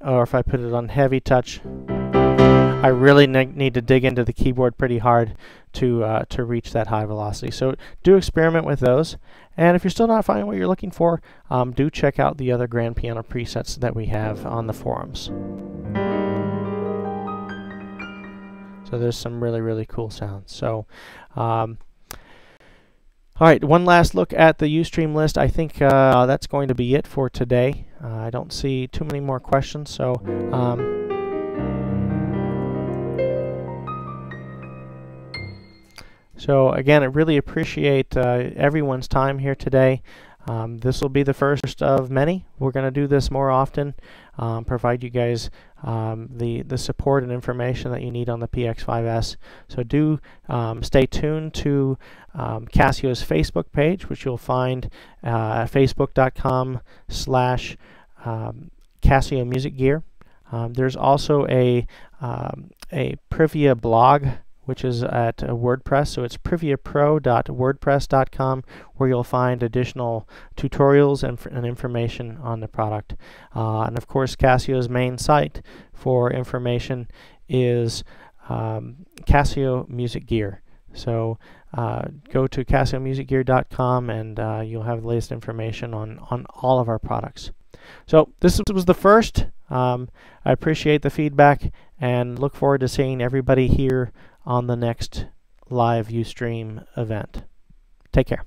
Or if I put it on heavy touch, I really ne need to dig into the keyboard pretty hard to uh, to reach that high velocity. So do experiment with those. And if you're still not finding what you're looking for, um, do check out the other grand piano presets that we have on the forums. So there's some really, really cool sounds. So, um, all right, one last look at the Ustream list. I think uh, that's going to be it for today. Uh, I don't see too many more questions, so um, So again, I really appreciate uh, everyone's time here today. Um, this will be the first of many. We're going to do this more often, um, provide you guys um, the, the support and information that you need on the PX5S. So do um, stay tuned to um, Casio's Facebook page, which you'll find uh, at facebook.com slash um, Casio Music Gear. there's also a, a Privia blog which is at uh, WordPress. So it's priviapro.wordpress.com where you'll find additional tutorials and, and information on the product. Uh, and of course, Casio's main site for information is um, Casio Music Gear. So uh, go to CasioMusicGear.com and uh, you'll have the latest information on, on all of our products. So this was the first. Um, I appreciate the feedback and look forward to seeing everybody here on the next live Ustream event. Take care.